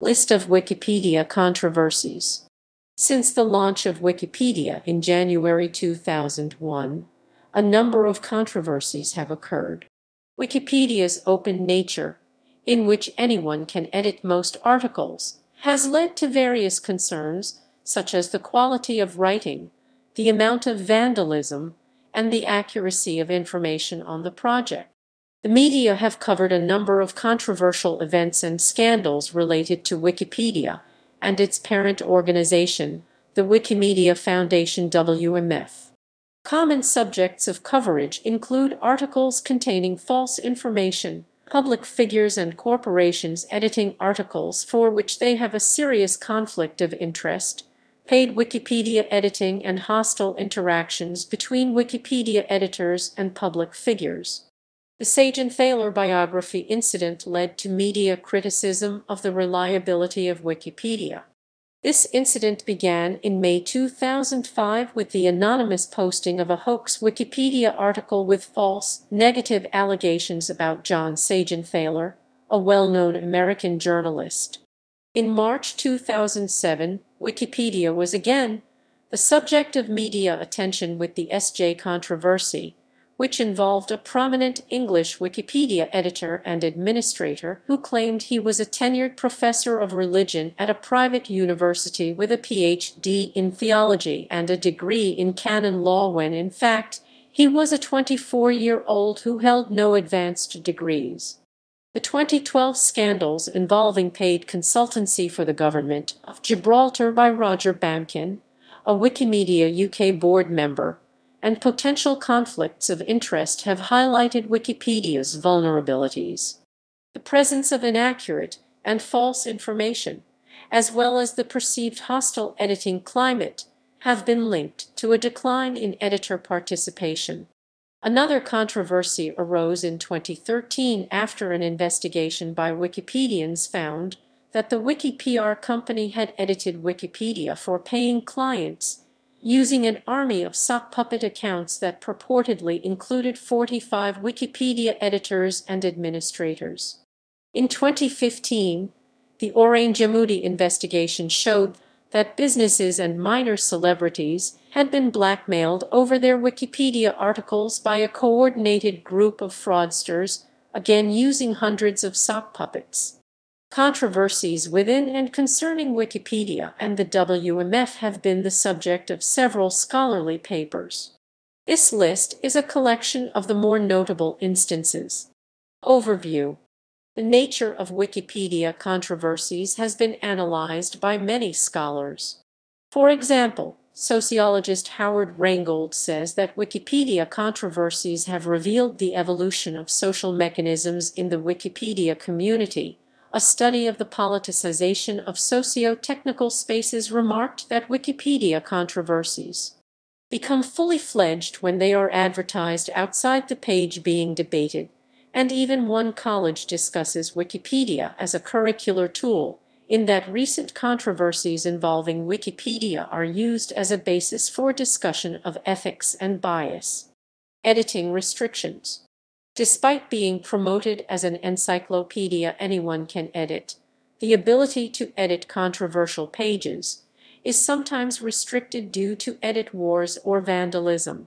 List of Wikipedia controversies. Since the launch of Wikipedia in January 2001, a number of controversies have occurred. Wikipedia's open nature, in which anyone can edit most articles, has led to various concerns, such as the quality of writing, the amount of vandalism, and the accuracy of information on the project. The media have covered a number of controversial events and scandals related to Wikipedia and its parent organization, the Wikimedia Foundation WMF. Common subjects of coverage include articles containing false information, public figures and corporations editing articles for which they have a serious conflict of interest, paid Wikipedia editing and hostile interactions between Wikipedia editors and public figures. The Seigenthaler biography incident led to media criticism of the reliability of Wikipedia. This incident began in May 2005 with the anonymous posting of a hoax Wikipedia article with false, negative allegations about John Seigenthaler, a well-known American journalist. In March 2007, Wikipedia was again the subject of media attention with the Essjay controversy, which involved a prominent English Wikipedia editor and administrator who claimed he was a tenured professor of religion at a private university with a PhD in theology and a degree in canon law when in fact he was a 24-year-old who held no advanced degrees. The 2012 scandals involving paid consultancy for the government of Gibraltar by Roger Bamkin, a Wikimedia UK board member, and potential conflicts of interest have highlighted Wikipedia's vulnerabilities. The presence of inaccurate and false information, as well as the perceived hostile editing climate, have been linked to a decline in editor participation. Another controversy arose in 2013 after an investigation by Wikipedians found that the WikiPR company had edited Wikipedia for paying clients using an army of sock puppet accounts that purportedly included 45 Wikipedia editors and administrators. In 2015, the Orange Moody investigation showed that businesses and minor celebrities had been blackmailed over their Wikipedia articles by a coordinated group of fraudsters, again using hundreds of sock puppets. Controversies within and concerning Wikipedia and the WMF have been the subject of several scholarly papers. This list is a collection of the more notable instances. Overview The nature of Wikipedia controversies has been analyzed by many scholars. For example, sociologist Howard Rheingold says that Wikipedia controversies have revealed the evolution of social mechanisms in the Wikipedia community a study of the politicization of socio-technical spaces remarked that Wikipedia controversies become fully fledged when they are advertised outside the page being debated, and even one college discusses Wikipedia as a curricular tool, in that recent controversies involving Wikipedia are used as a basis for discussion of ethics and bias. Editing restrictions Despite being promoted as an encyclopedia anyone can edit, the ability to edit controversial pages is sometimes restricted due to edit wars or vandalism.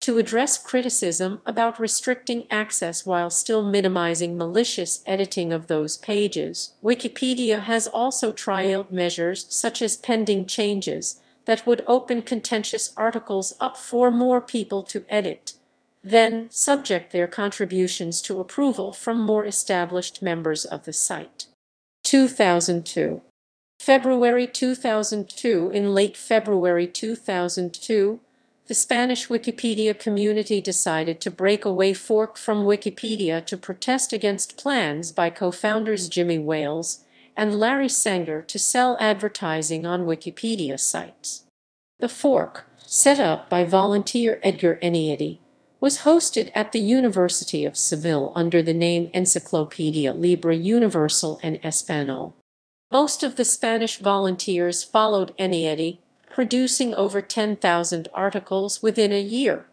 To address criticism about restricting access while still minimizing malicious editing of those pages, Wikipedia has also trialed measures such as pending changes that would open contentious articles up for more people to edit then subject their contributions to approval from more established members of the site. 2002 February 2002 In late February 2002, the Spanish Wikipedia community decided to break away fork from Wikipedia to protest against plans by co-founders Jimmy Wales and Larry Sanger to sell advertising on Wikipedia sites. The fork, set up by volunteer Edgar Enyedy, was hosted at the University of Seville under the name Enciclopedia Libre Universal en Español. Most of the Spanish volunteers followed Enyedy, producing over 10,000 articles within a year.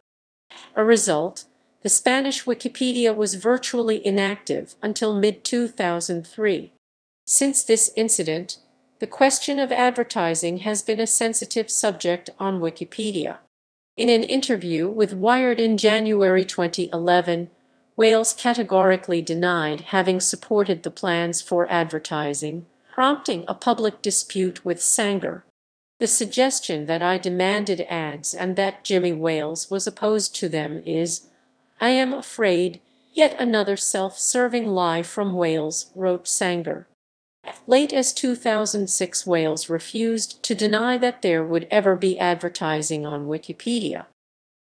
A result, the Spanish Wikipedia was virtually inactive until mid-2003. Since this incident, the question of advertising has been a sensitive subject on Wikipedia. In an interview with Wired in January 2011, Wales categorically denied having supported the plans for advertising, prompting a public dispute with Sanger. The suggestion that I demanded ads and that Jimmy Wales was opposed to them is, I am afraid, yet another self-serving lie from Wales, wrote Sanger. Late as 2006 Wales refused to deny that there would ever be advertising on Wikipedia.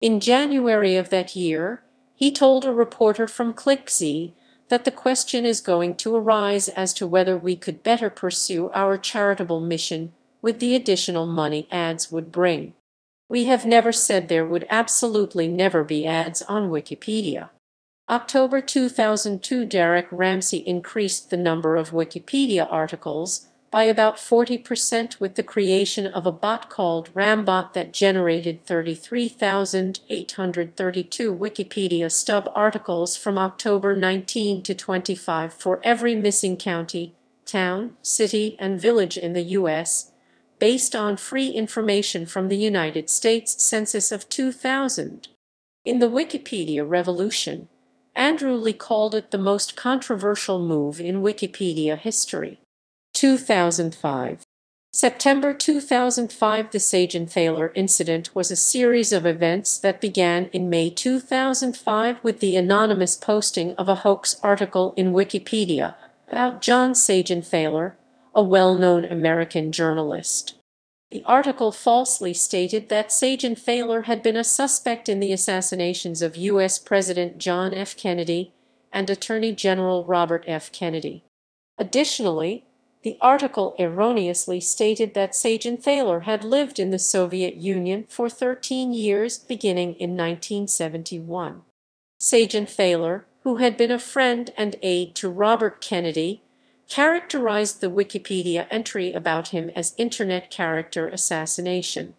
In January of that year, he told a reporter from ClickZ that the question is going to arise as to whether we could better pursue our charitable mission with the additional money ads would bring. We have never said there would absolutely never be ads on Wikipedia. October 2002 Derek Ramsey increased the number of Wikipedia articles by about 40% with the creation of a bot called Rambot that generated 33,832 Wikipedia stub articles from October 19 to 25 for every missing county, town, city, and village in the U.S., based on free information from the United States Census of 2000. In the Wikipedia revolution, Andrew Lee called it the most controversial move in Wikipedia history. 2005 September 2005 The Seigenthaler incident was a series of events that began in May 2005 with the anonymous posting of a hoax article in Wikipedia about John Seigenthaler, a well-known American journalist. The article falsely stated that Seigenthaler had been a suspect in the assassinations of U.S. President John F. Kennedy and Attorney General Robert F. Kennedy. Additionally, the article erroneously stated that Seigenthaler had lived in the Soviet Union for 13 years beginning in 1971. Seigenthaler, who had been a friend and aide to Robert Kennedy, characterized the Wikipedia entry about him as Internet character assassination.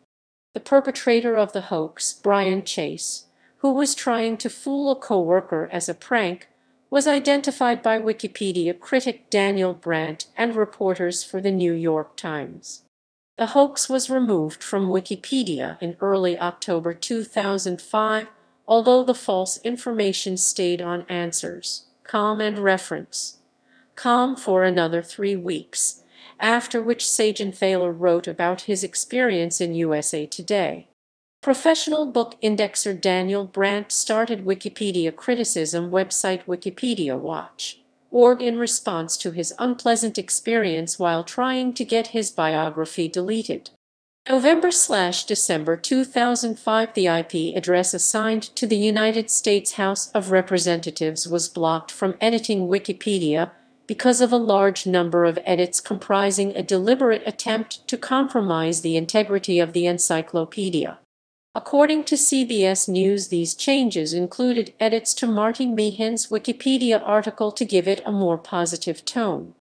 The perpetrator of the hoax, Brian Chase, who was trying to fool a coworker as a prank, was identified by Wikipedia critic Daniel Brandt and reporters for the New York Times. The hoax was removed from Wikipedia in early October 2005, although the false information stayed on Answers, Com and Reference calm for another three weeks, after which Seigenthaler wrote about his experience in USA Today. Professional book indexer Daniel Brandt started Wikipedia criticism website Wikipedia Watch org in response to his unpleasant experience while trying to get his biography deleted. November slash December 2005 The IP address assigned to the United States House of Representatives was blocked from editing Wikipedia because of a large number of edits comprising a deliberate attempt to compromise the integrity of the encyclopedia. According to CBS News these changes included edits to Martin Meehan's Wikipedia article to give it a more positive tone.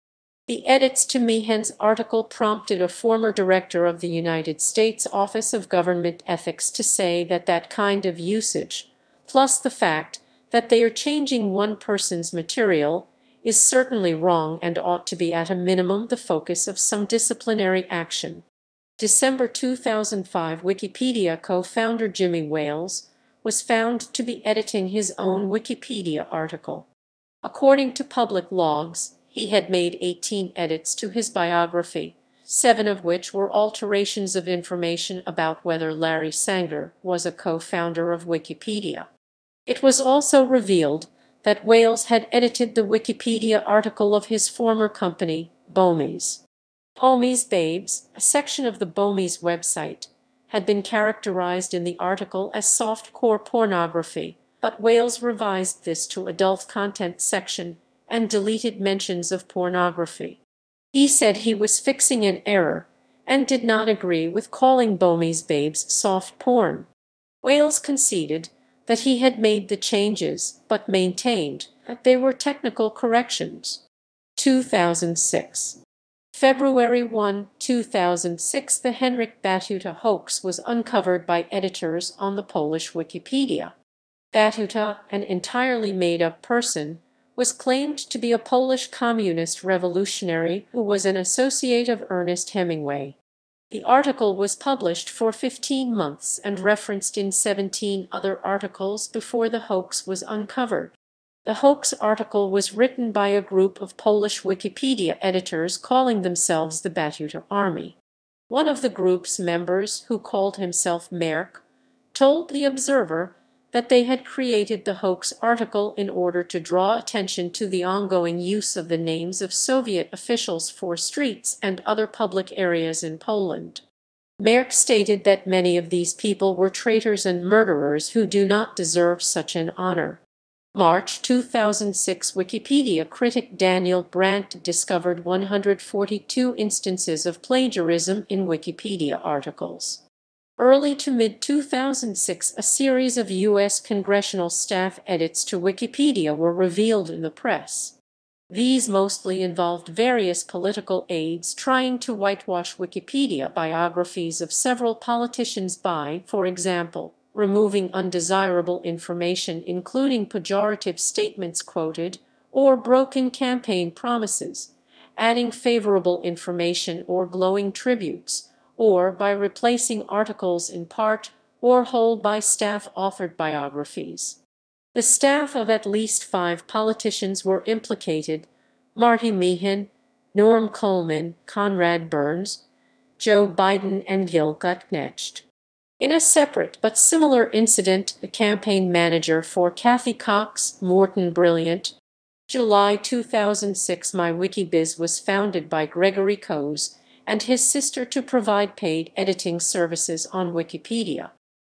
The edits to Meehan's article prompted a former director of the United States Office of Government Ethics to say that that kind of usage, plus the fact that they are changing one person's material, is certainly wrong and ought to be at a minimum the focus of some disciplinary action. December 2005 Wikipedia co-founder Jimmy Wales was found to be editing his own Wikipedia article. According to public logs, he had made 18 edits to his biography, seven of which were alterations of information about whether Larry Sanger was a co-founder of Wikipedia. It was also revealed that Wales had edited the Wikipedia article of his former company, Bomis. Bomis Babes, a section of the Bomis website, had been characterized in the article as soft-core pornography, but Wales revised this to adult content section and deleted mentions of pornography. He said he was fixing an error and did not agree with calling Bomis Babes soft porn. Wales conceded that he had made the changes, but maintained that they were technical corrections. 2006 February 1, 2006 The Henryk Batuta hoax was uncovered by editors on the Polish Wikipedia. Batuta, an entirely made-up person, was claimed to be a Polish communist revolutionary who was an associate of Ernest Hemingway. The article was published for 15 months and referenced in 17 other articles before the hoax was uncovered. The hoax article was written by a group of Polish Wikipedia editors calling themselves the Batuta Army. One of the group's members, who called himself Merk, told The Observer that they had created the hoax article in order to draw attention to the ongoing use of the names of Soviet officials for streets and other public areas in Poland. Merk stated that many of these people were traitors and murderers who do not deserve such an honor. March 2006 Wikipedia critic Daniel Brandt discovered 142 instances of plagiarism in Wikipedia articles. Early to mid-2006 a series of U.S. congressional staff edits to Wikipedia were revealed in the press. These mostly involved various political aides trying to whitewash Wikipedia biographies of several politicians by, for example, removing undesirable information including pejorative statements quoted or broken campaign promises, adding favorable information or glowing tributes, or by replacing articles in part or whole by staff-authored biographies. The staff of at least five politicians were implicated, Marty Meehan, Norm Coleman, Conrad Burns, Joe Biden, and Gil Gutknecht. In a separate but similar incident, the campaign manager for Kathy Cox, Morton Brilliant, July 2006 My Wikibiz was founded by Gregory Kohs, and his sister to provide paid editing services on Wikipedia.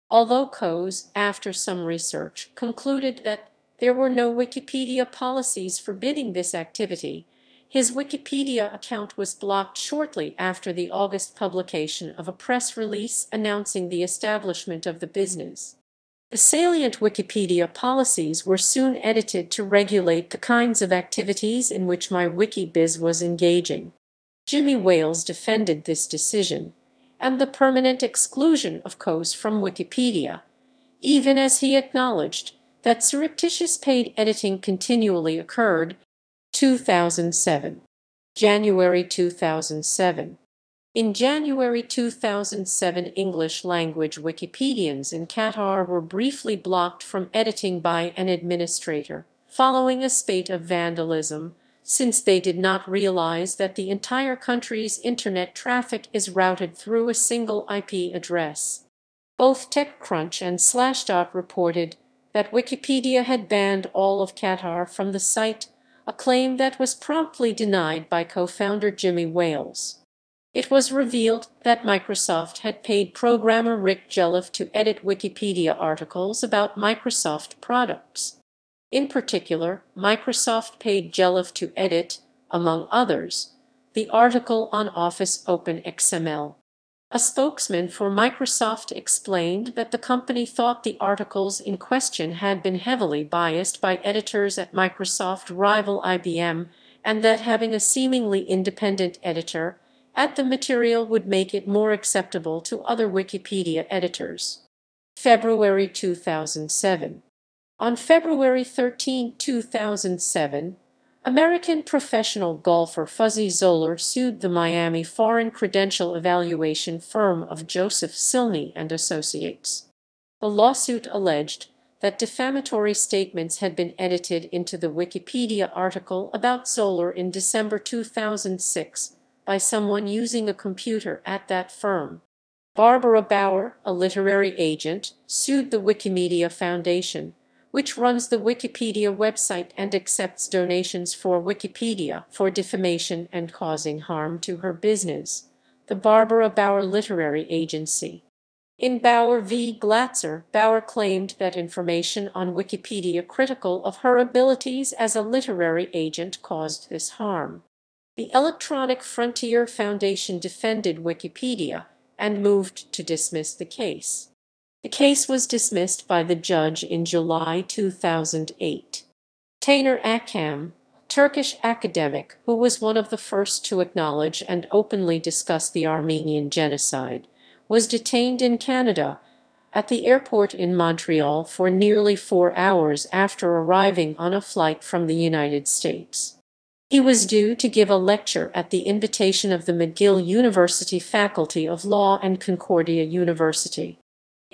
Although Kohs, after some research, concluded that there were no Wikipedia policies forbidding this activity, his Wikipedia account was blocked shortly after the August publication of a press release announcing the establishment of the business. The salient Wikipedia policies were soon edited to regulate the kinds of activities in which my MyWikiBiz was engaging. Jimmy Wales defended this decision and the permanent exclusion of Kohs from Wikipedia, even as he acknowledged that surreptitious paid editing continually occurred. 2007 January 2007 in January 2007 English-language Wikipedians in Qatar were briefly blocked from editing by an administrator, following a spate of vandalism, since they did not realize that the entire country's internet traffic is routed through a single IP address. Both TechCrunch and Slashdot reported that Wikipedia had banned all of Qatar from the site, a claim that was promptly denied by co-founder Jimmy Wales. It was revealed that Microsoft had paid programmer Rick Jelliffe to edit Wikipedia articles about Microsoft products. In particular, Microsoft paid Jelliffe to edit, among others, the article on Office Open XML. A spokesman for Microsoft explained that the company thought the articles in question had been heavily biased by editors at Microsoft rival IBM and that having a seemingly independent editor at the material would make it more acceptable to other Wikipedia editors. February 2007 on February 13, 2007, American professional golfer Fuzzy Zoeller sued the Miami foreign credential evaluation firm of Joseph Silney and Associates. The lawsuit alleged that defamatory statements had been edited into the Wikipedia article about Zoeller in December 2006 by someone using a computer at that firm. Barbara Bauer, a literary agent, sued the Wikimedia Foundation which runs the Wikipedia website and accepts donations for Wikipedia for defamation and causing harm to her business, the Barbara Bauer Literary Agency. In Bauer v. Glatzer, Bauer claimed that information on Wikipedia critical of her abilities as a literary agent caused this harm. The Electronic Frontier Foundation defended Wikipedia and moved to dismiss the case. The case was dismissed by the judge in July 2008. Taner Akçam, Turkish academic who was one of the first to acknowledge and openly discuss the Armenian genocide, was detained in Canada at the airport in Montreal for nearly four hours after arriving on a flight from the United States. He was due to give a lecture at the invitation of the McGill University Faculty of Law and Concordia University.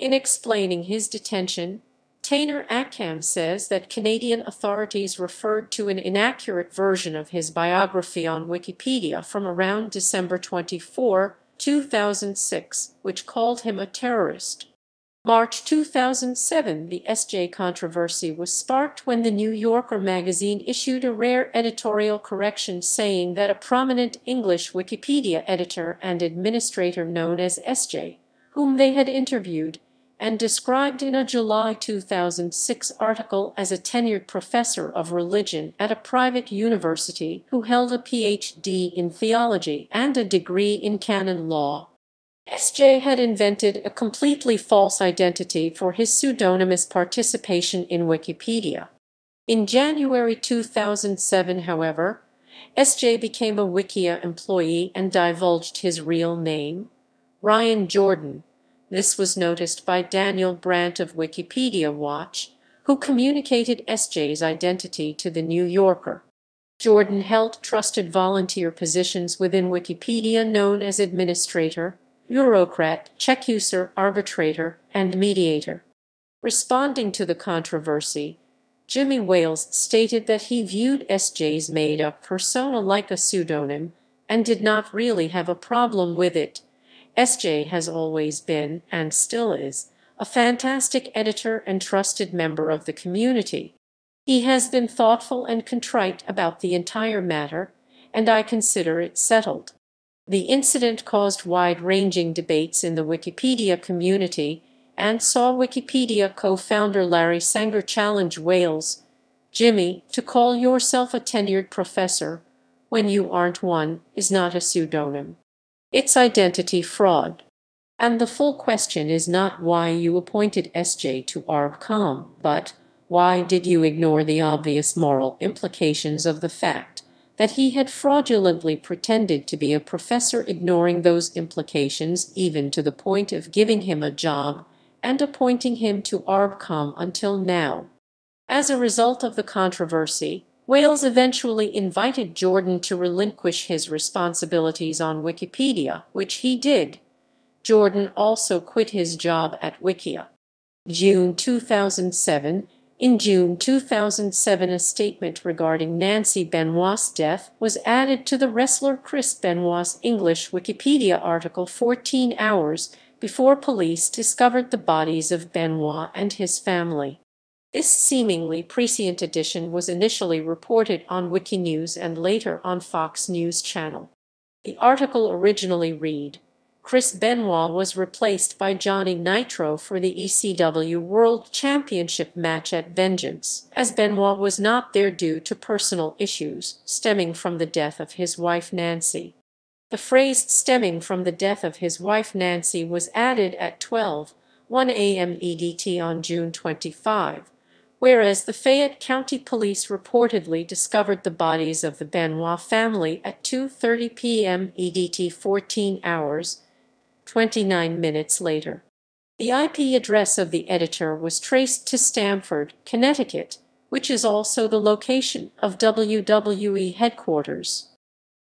In explaining his detention, Taner Akçam says that Canadian authorities referred to an inaccurate version of his biography on Wikipedia from around December 24, 2006, which called him a terrorist. March 2007 The Essjay controversy was sparked when the New Yorker magazine issued a rare editorial correction saying that a prominent English Wikipedia editor and administrator known as Essjay, whom they had interviewed, and described in a July 2006 article as a tenured professor of religion at a private university who held a Ph.D. in theology and a degree in canon law, Essjay had invented a completely false identity for his pseudonymous participation in Wikipedia. In January 2007, however, Essjay became a Wikia employee and divulged his real name, Ryan Jordan. This was noticed by Daniel Brandt of Wikipedia Watch, who communicated Essjay's identity to the New Yorker. Jordan held trusted volunteer positions within Wikipedia known as administrator, bureaucrat, check user, arbitrator, and mediator. Responding to the controversy, Jimmy Wales stated that he viewed Essjay's made-up persona like a pseudonym and did not really have a problem with it. Essjay has always been, and still is, a fantastic editor and trusted member of the community. He has been thoughtful and contrite about the entire matter, and I consider it settled. The incident caused wide-ranging debates in the Wikipedia community and saw Wikipedia co-founder Larry Sanger challenge Wales, Jimmy, to call yourself a tenured professor when you aren't one is not a pseudonym. It's identity fraud. And the full question is not why you appointed Essjay to ARBCom, but why did you ignore the obvious moral implications of the fact that he had fraudulently pretended to be a professor ignoring those implications even to the point of giving him a job and appointing him to ARBCom until now. As a result of the controversy, Wales eventually invited Jordan to relinquish his responsibilities on Wikipedia, which he did. Jordan also quit his job at Wikia. June 2007, in June 2007 a statement regarding Nancy Benoit's death was added to the wrestler Chris Benoit's English Wikipedia article 14 hours before police discovered the bodies of Benoit and his family. This seemingly prescient addition was initially reported on Wikinews and later on Fox News Channel. The article originally read, Chris Benoit was replaced by Johnny Nitro for the ECW World Championship match at Vengeance, as Benoit was not there due to personal issues stemming from the death of his wife Nancy. The phrase stemming from the death of his wife Nancy was added at 12, 1 a.m. EDT on June 25, whereas the Fayette County Police reportedly discovered the bodies of the Benoit family at 2.30 p.m. EDT 14 hours 29 minutes later. The IP address of the editor was traced to Stamford, Connecticut, which is also the location of WWE headquarters.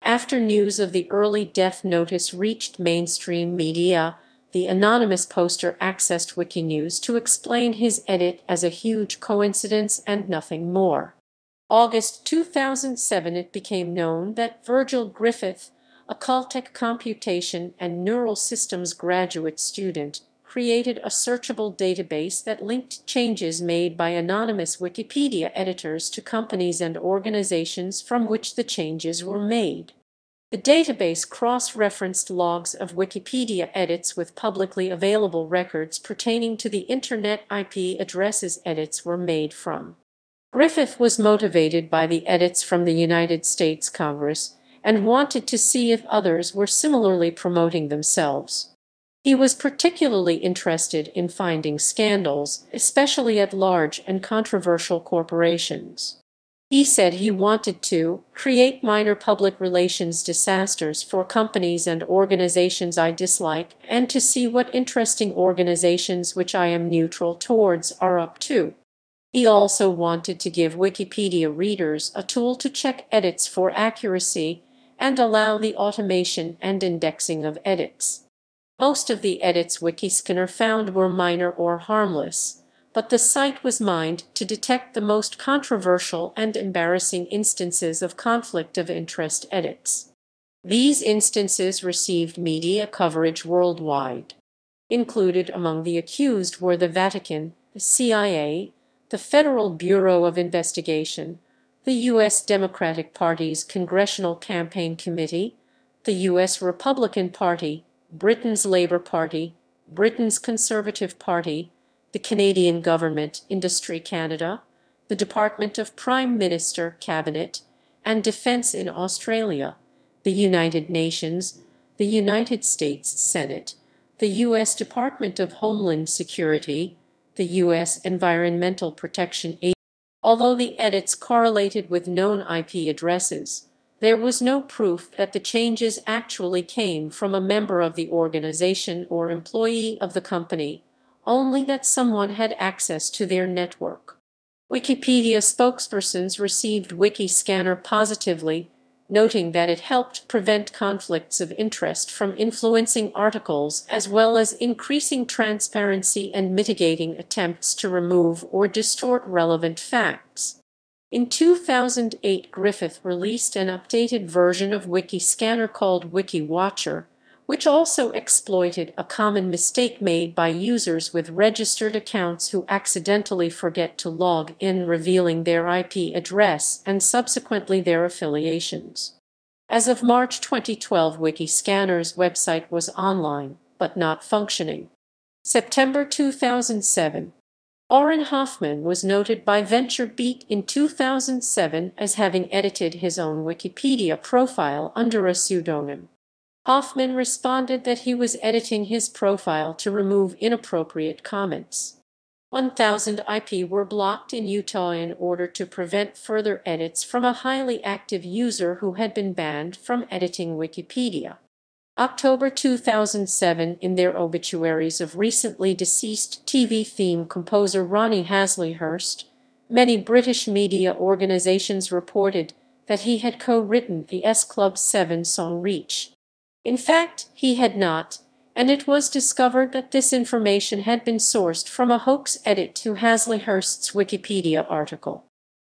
After news of the early death notice reached mainstream media, the anonymous poster accessed Wikinews to explain his edit as a huge coincidence and nothing more. August 2007 it became known that Virgil Griffith, a Caltech computation and neural systems graduate student, created a searchable database that linked changes made by anonymous Wikipedia editors to companies and organizations from which the changes were made. The database cross-referenced logs of Wikipedia edits with publicly available records pertaining to the Internet IP addresses edits were made from. Griffith was motivated by the edits from the United States Congress and wanted to see if others were similarly promoting themselves. He was particularly interested in finding scandals, especially at large and controversial corporations. He said he wanted to create minor public relations disasters for companies and organizations I dislike and to see what interesting organizations which I am neutral towards are up to. He also wanted to give Wikipedia readers a tool to check edits for accuracy and allow the automation and indexing of edits. Most of the edits Wikiscanner found were minor or harmless, but the site was mined to detect the most controversial and embarrassing instances of conflict of interest edits. These instances received media coverage worldwide. Included among the accused were the Vatican, the CIA, the Federal Bureau of Investigation, the U.S. Democratic Party's Congressional Campaign Committee, the U.S. Republican Party, Britain's Labour Party, Britain's Conservative Party, the Canadian Government, Industry Canada, the Department of Prime Minister, Cabinet, and Defence in Australia, the United Nations, the United States Senate, the U.S. Department of Homeland Security, the U.S. Environmental Protection Agency. Although the edits correlated with known IP addresses, there was no proof that the changes actually came from a member of the organization or employee of the company only that someone had access to their network. Wikipedia spokespersons received Wikiscanner positively, noting that it helped prevent conflicts of interest from influencing articles as well as increasing transparency and mitigating attempts to remove or distort relevant facts. In 2008 Griffith released an updated version of Wikiscanner called WikiWatcher, which also exploited a common mistake made by users with registered accounts who accidentally forget to log in revealing their IP address and subsequently their affiliations. As of March 2012 Wikiscanner's website was online, but not functioning. September 2007 Auren Hoffman was noted by VentureBeat in 2007 as having edited his own Wikipedia profile under a pseudonym. Hoffman responded that he was editing his profile to remove inappropriate comments. 1,000 IP were blocked in Utah in order to prevent further edits from a highly active user who had been banned from editing Wikipedia. October 2007 in their obituaries of recently deceased TV theme composer Ronnie Hazlehurst, many British media organizations reported that he had co-written the S Club 7 song Reach. In fact, he had not, and it was discovered that this information had been sourced from a hoax edit to Hazlehurst's Wikipedia article.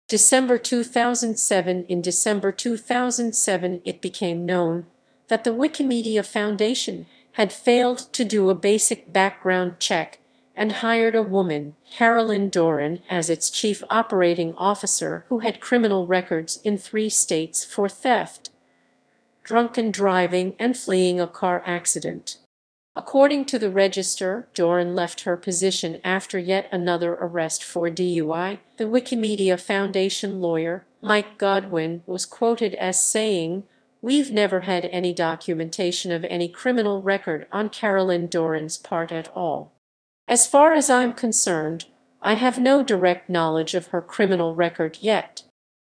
December 2007 In December 2007 it became known that the Wikimedia Foundation had failed to do a basic background check and hired a woman, Carolyn Doran, as its chief operating officer who had criminal records in three states for theft drunken driving, and fleeing a car accident. According to the register, Doran left her position after yet another arrest for DUI. The Wikimedia Foundation lawyer, Mike Godwin, was quoted as saying, We've never had any documentation of any criminal record on Carolyn Doran's part at all. As far as I'm concerned, I have no direct knowledge of her criminal record yet.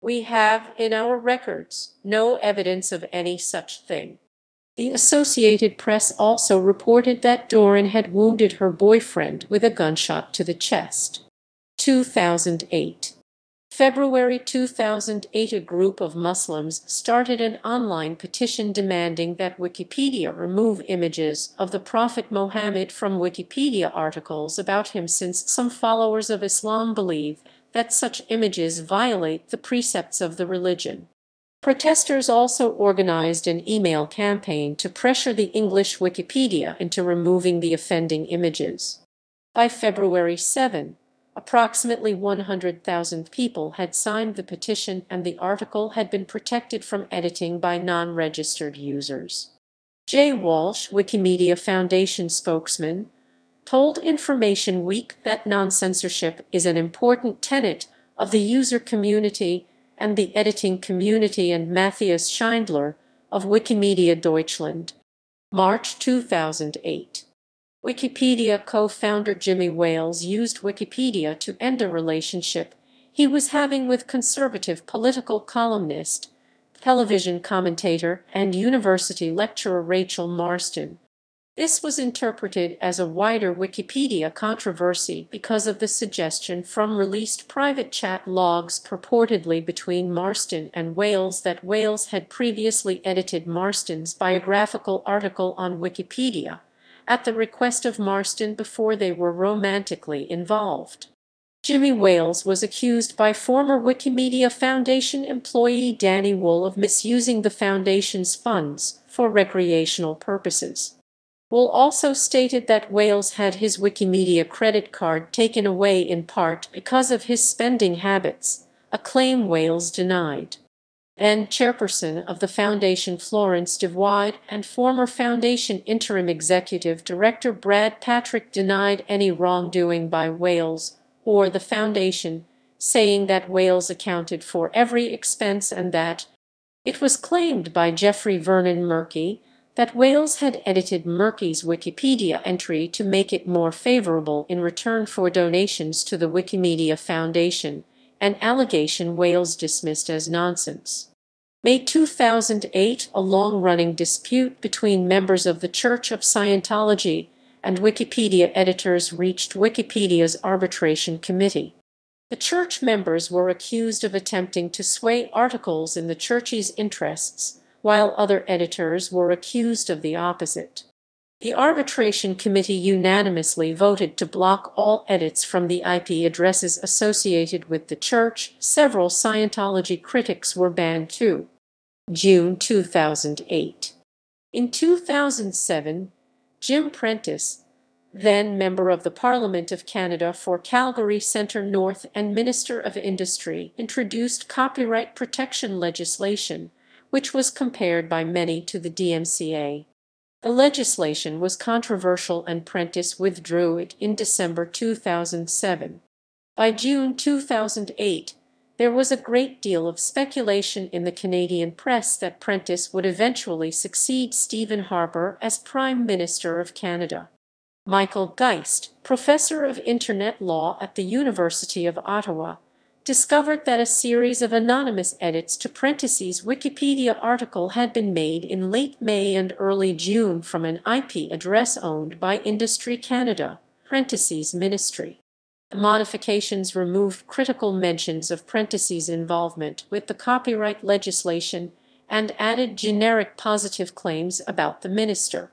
We have in our records no evidence of any such thing. The Associated Press also reported that Doran had wounded her boyfriend with a gunshot to the chest. 2008 February 2008 a group of Muslims started an online petition demanding that Wikipedia remove images of the Prophet Mohammed from Wikipedia articles about him since some followers of Islam believe that such images violate the precepts of the religion. Protesters also organized an email campaign to pressure the English Wikipedia into removing the offending images. By February 7, approximately 100,000 people had signed the petition and the article had been protected from editing by non-registered users. Jay Walsh, Wikimedia Foundation spokesman, told Information Week that non-censorship is an important tenet of the user community and the editing community and Matthias Schindler of Wikimedia Deutschland. March 2008. Wikipedia co-founder Jimmy Wales used Wikipedia to end a relationship he was having with conservative political columnist, television commentator, and university lecturer Rachel Marsden. This was interpreted as a wider Wikipedia controversy because of the suggestion from released private chat logs purportedly between Marsden and Wales that Wales had previously edited Marsden's biographical article on Wikipedia at the request of Marsden before they were romantically involved. Jimmy Wales was accused by former Wikimedia Foundation employee Danny Wool of misusing the foundation's funds for recreational purposes. Wool also stated that Wales had his Wikimedia credit card taken away in part because of his spending habits, a claim Wales denied. Then chairperson of the foundation Florence Devouard and former foundation interim executive director Brad Patrick denied any wrongdoing by Wales or the foundation, saying that Wales accounted for every expense and that it was claimed by Jeffrey Vernon Merkey that Wales had edited Merkey's Wikipedia entry to make it more favorable in return for donations to the Wikimedia Foundation, an allegation Wales dismissed as nonsense. May 2008, a long-running dispute between members of the Church of Scientology and Wikipedia editors reached Wikipedia's arbitration committee. The church members were accused of attempting to sway articles in the church's interests while other editors were accused of the opposite. The arbitration committee unanimously voted to block all edits from the IP addresses associated with the church. Several Scientology critics were banned too. June 2008. In 2007, Jim Prentice, then member of the Parliament of Canada for Calgary Centre North and Minister of Industry, introduced copyright protection legislation which was compared by many to the DMCA. The legislation was controversial and Prentice withdrew it in December 2007. By June 2008, there was a great deal of speculation in the Canadian press that Prentice would eventually succeed Stephen Harper as Prime Minister of Canada. Michael Geist, professor of Internet Law at the University of Ottawa, discovered that a series of anonymous edits to Prentice's Wikipedia article had been made in late May and early June from an IP address owned by Industry Canada, Prentice's ministry. The modifications removed critical mentions of Prentice's involvement with the copyright legislation and added generic positive claims about the minister.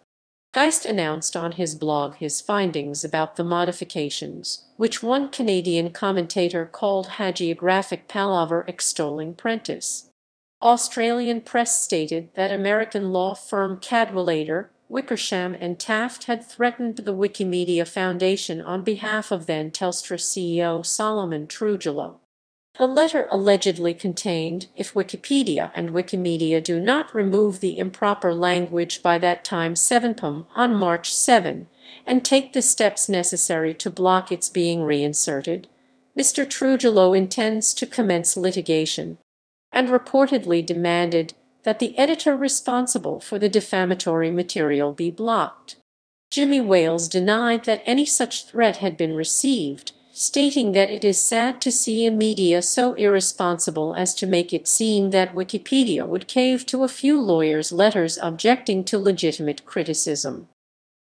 Geist announced on his blog his findings about the modifications, which one Canadian commentator called hagiographic palaver extolling Prentice. Australian press stated that American law firm Cadwalader, Wickersham and Taft had threatened the Wikimedia Foundation on behalf of then Telstra CEO Solomon Trujillo. The letter allegedly contained, if Wikipedia and Wikimedia do not remove the improper language by that time 7pm on March 7 and take the steps necessary to block its being reinserted, Mr. Trujillo intends to commence litigation, and reportedly demanded that the editor responsible for the defamatory material be blocked. Jimmy Wales denied that any such threat had been received, stating that it is sad to see a media so irresponsible as to make it seem that Wikipedia would cave to a few lawyers' letters objecting to legitimate criticism.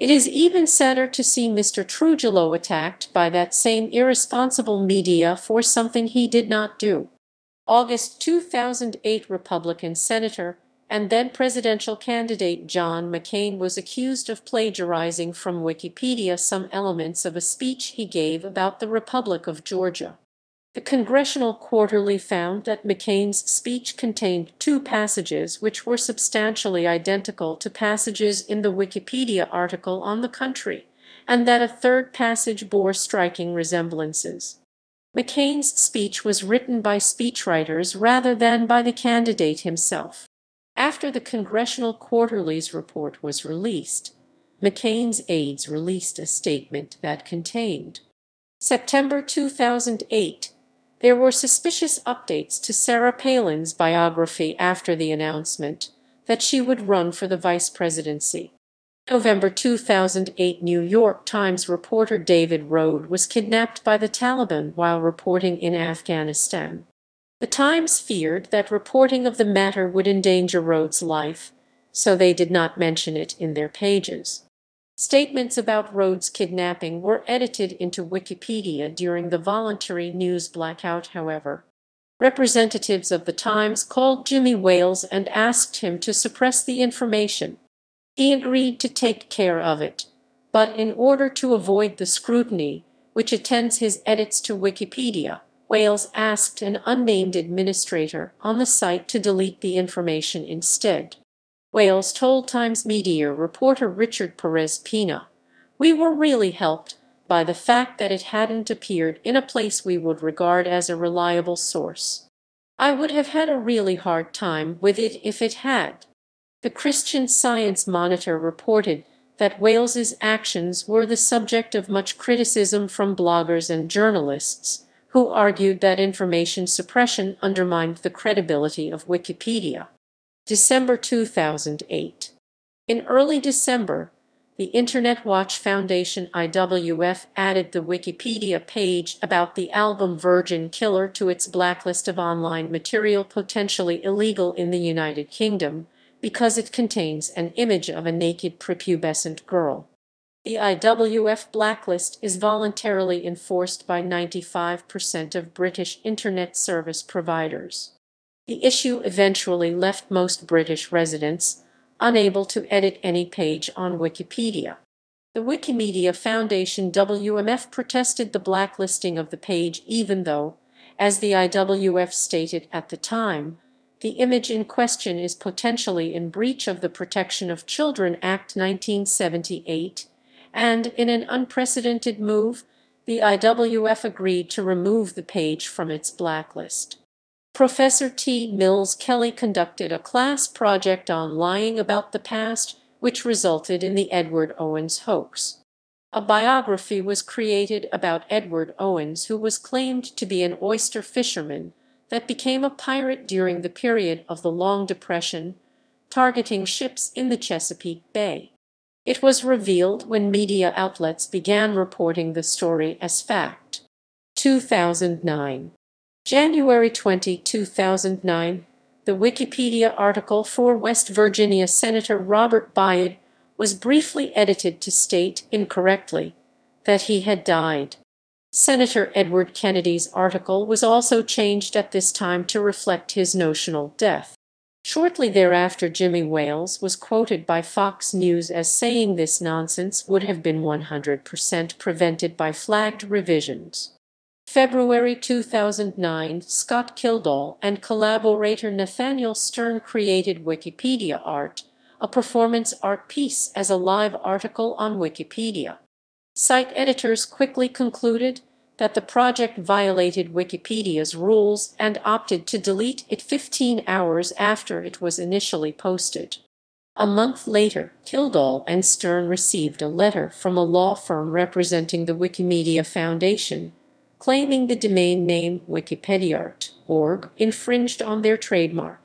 It is even sadder to see Mr. Trujillo attacked by that same irresponsible media for something he did not do. August 2008 Republican Senator and then presidential candidate John McCain was accused of plagiarizing from Wikipedia some elements of a speech he gave about the Republic of Georgia. The Congressional Quarterly found that McCain's speech contained two passages which were substantially identical to passages in the Wikipedia article on the country, and that a third passage bore striking resemblances. McCain's speech was written by speechwriters rather than by the candidate himself. After the Congressional Quarterly's report was released, McCain's aides released a statement that contained September 2008 there were suspicious updates to Sarah Palin's biography after the announcement that she would run for the vice presidency. November 2008 New York Times reporter David Rohde was kidnapped by the Taliban while reporting in Afghanistan. The Times feared that reporting of the matter would endanger Rohde's life, so they did not mention it in their pages. Statements about Rohde's kidnapping were edited into Wikipedia during the voluntary news blackout, however. Representatives of the Times called Jimmy Wales and asked him to suppress the information. He agreed to take care of it, but in order to avoid the scrutiny which attends his edits to Wikipedia, Wales asked an unnamed administrator on the site to delete the information instead. Wales told Times Media reporter Richard Perez Peña, We were really helped by the fact that it hadn't appeared in a place we would regard as a reliable source. I would have had a really hard time with it if it had. The Christian Science Monitor reported that Wales's actions were the subject of much criticism from bloggers and journalists, who argued that information suppression undermined the credibility of Wikipedia. December 2008. In early December, the Internet Watch Foundation IWF added the Wikipedia page about the album Virgin Killer to its blacklist of online material potentially illegal in the United Kingdom because it contains an image of a naked prepubescent girl. The IWF blacklist is voluntarily enforced by 95% of British Internet service providers. The issue eventually left most British residents unable to edit any page on Wikipedia. The Wikimedia Foundation WMF protested the blacklisting of the page even though, as the IWF stated at the time, the image in question is potentially in breach of the Protection of Children Act 1978, and in an unprecedented move, the IWF agreed to remove the page from its blacklist. Professor T. Mills Kelly conducted a class project on lying about the past, which resulted in the Edward Owens hoax. A biography was created about Edward Owens, who was claimed to be an oyster fisherman that became a pirate during the period of the Long Depression, targeting ships in the Chesapeake Bay. It was revealed when media outlets began reporting the story as fact. 2009 January 20, 2009, the Wikipedia article for West Virginia Senator Robert Byrd was briefly edited to state incorrectly that he had died. Senator Edward Kennedy's article was also changed at this time to reflect his notional death. Shortly thereafter, Jimmy Wales was quoted by Fox News as saying this nonsense would have been 100% prevented by flagged revisions. February 2009, Scott Kildall and collaborator Nathaniel Stern created Wikipedia Art, a performance art piece as a live article on Wikipedia. Site editors quickly concluded that the project violated Wikipedia's rules and opted to delete it 15 hours after it was initially posted. A month later, Kildall and Stern received a letter from a law firm representing the Wikimedia Foundation claiming the domain name Wikipediaart.org infringed on their trademark.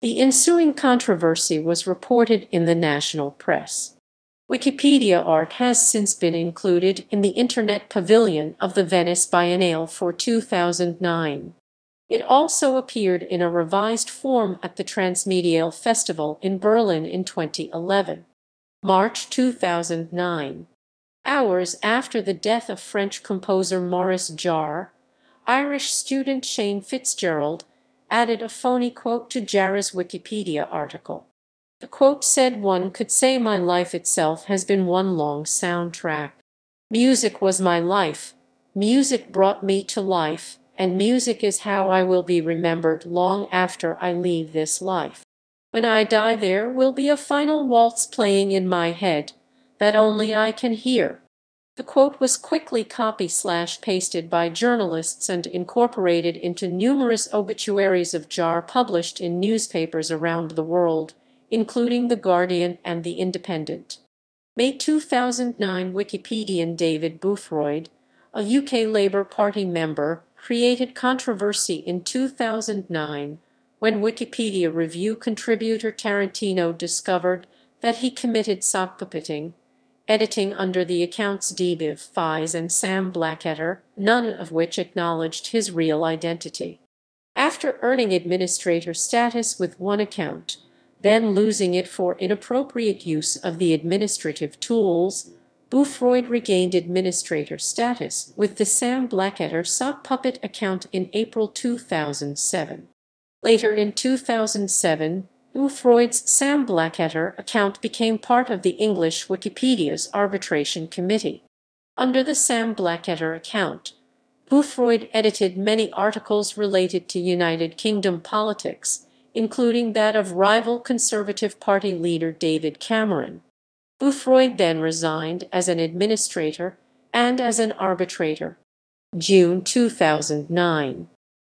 The ensuing controversy was reported in the national press. Wikipedia art has since been included in the Internet Pavilion of the Venice Biennale for 2009. It also appeared in a revised form at the Transmediale Festival in Berlin in 2011. March 2009 Hours after the death of French composer Maurice Jarre, Irish student Shane Fitzgerald added a phony quote to Jarre's Wikipedia article. The quote said one could say my life itself has been one long soundtrack. Music was my life. Music brought me to life, and music is how I will be remembered long after I leave this life. When I die there will be a final waltz playing in my head, that only I can hear. The quote was quickly copy slash pasted by journalists and incorporated into numerous obituaries of Jarre published in newspapers around the world, including The Guardian and The Independent. May 2009 Wikipedian David Boothroyd, a UK Labour Party member, created controversy in 2009 when Wikipedia review contributor Tarantino discovered that he committed sockpuppetting, editing under the accounts DBiv Fies and Sam Blacketer, none of which acknowledged his real identity. After earning administrator status with one account, then losing it for inappropriate use of the administrative tools, Boothroyd regained administrator status with the Sam Blacketer sock puppet account in April 2007. Later in 2007, Boothroyd's Sam Blacketer account became part of the English Wikipedia's arbitration committee. Under the Sam Blacketer account, Boothroyd edited many articles related to United Kingdom politics, including that of rival Conservative Party leader David Cameron. Boothroyd then resigned as an administrator and as an arbitrator. June 2009.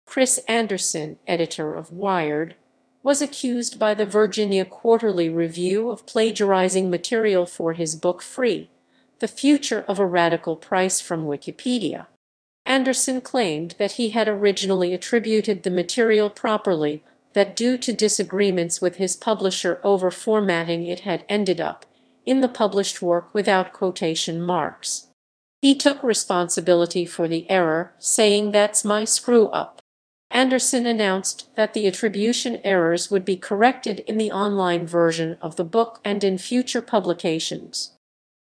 Chris Anderson, editor of Wired, was accused by the Virginia Quarterly Review of plagiarizing material for his book Free, The Future of a Radical Price from Wikipedia. Anderson claimed that he had originally attributed the material properly, that due to disagreements with his publisher over formatting it had ended up in the published work without quotation marks. He took responsibility for the error, saying that's my screw up. Anderson announced that the attribution errors would be corrected in the online version of the book and in future publications.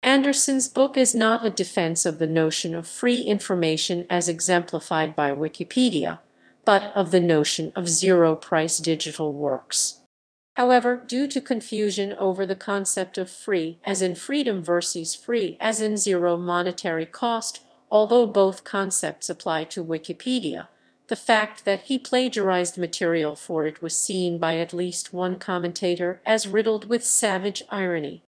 Anderson's book is not a defense of the notion of free information as exemplified by Wikipedia, but of the notion of zero-price digital works. However, due to confusion over the concept of free as in freedom versus free as in zero monetary cost, although both concepts apply to Wikipedia, the fact that he plagiarized material for it was seen by at least one commentator as riddled with savage irony.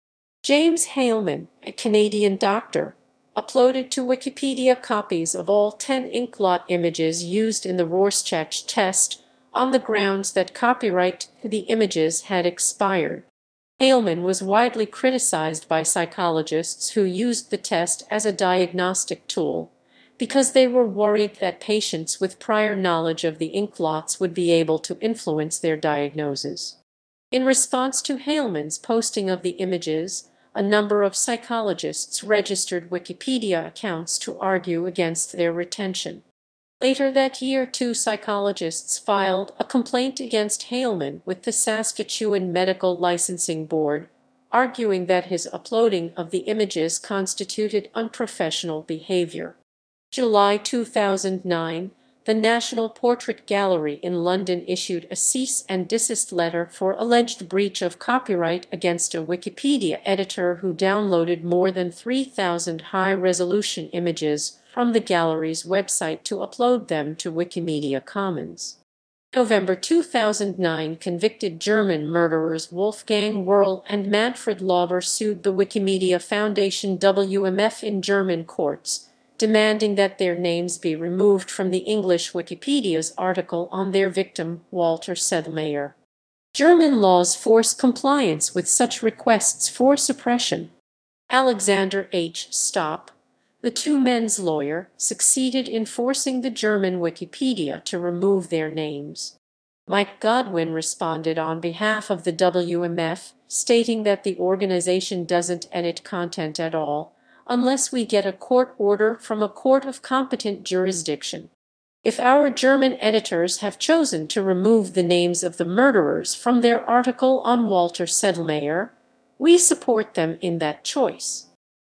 James Heilman, a Canadian doctor, uploaded to Wikipedia copies of all 10 inkblot images used in the Rorschach test on the grounds that copyright to the images had expired. Heilman was widely criticized by psychologists who used the test as a diagnostic tool because they were worried that patients with prior knowledge of the inkblots would be able to influence their diagnosis. In response to Heilman's posting of the images, a number of psychologists registered Wikipedia accounts to argue against their retention. Later that year two psychologists filed a complaint against Heilman with the Saskatchewan Medical Licensing Board, arguing that his uploading of the images constituted unprofessional behavior. July 2009, the National Portrait Gallery in London issued a cease and desist letter for alleged breach of copyright against a Wikipedia editor who downloaded more than 3,000 high-resolution images from the gallery's website to upload them to Wikimedia Commons. November 2009 convicted German murderers Wolfgang Werlé and Manfred Lauber sued the Wikimedia Foundation WMF in German courts demanding that their names be removed from the English Wikipedia's article on their victim, Walter Sedlmayr. German laws force compliance with such requests for suppression. Alexander H. Stopp, the two men's lawyer, succeeded in forcing the German Wikipedia to remove their names. Mike Godwin responded on behalf of the WMF, stating that the organization doesn't edit content at all, unless we get a court order from a court of competent jurisdiction. If our German editors have chosen to remove the names of the murderers from their article on Walter Sedlmayr, we support them in that choice.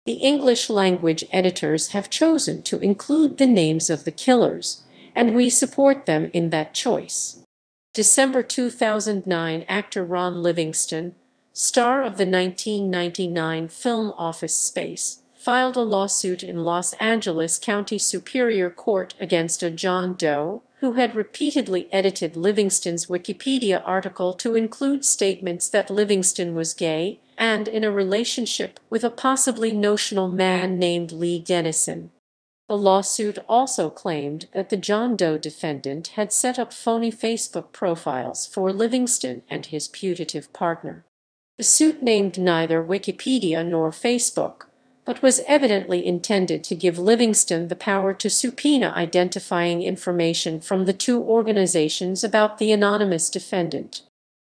The English language editors have chosen to include the names of the killers, and we support them in that choice. December 2009 actor Ron Livingston, star of the 1999 film Office Space, filed a lawsuit in Los Angeles County Superior Court against a John Doe who had repeatedly edited Livingston's Wikipedia article to include statements that Livingston was gay and in a relationship with a possibly notional man named Lee Dennison. The lawsuit also claimed that the John Doe defendant had set up phony Facebook profiles for Livingston and his putative partner. The suit named neither Wikipedia nor Facebook, but was evidently intended to give Livingston the power to subpoena identifying information from the two organizations about the anonymous defendant.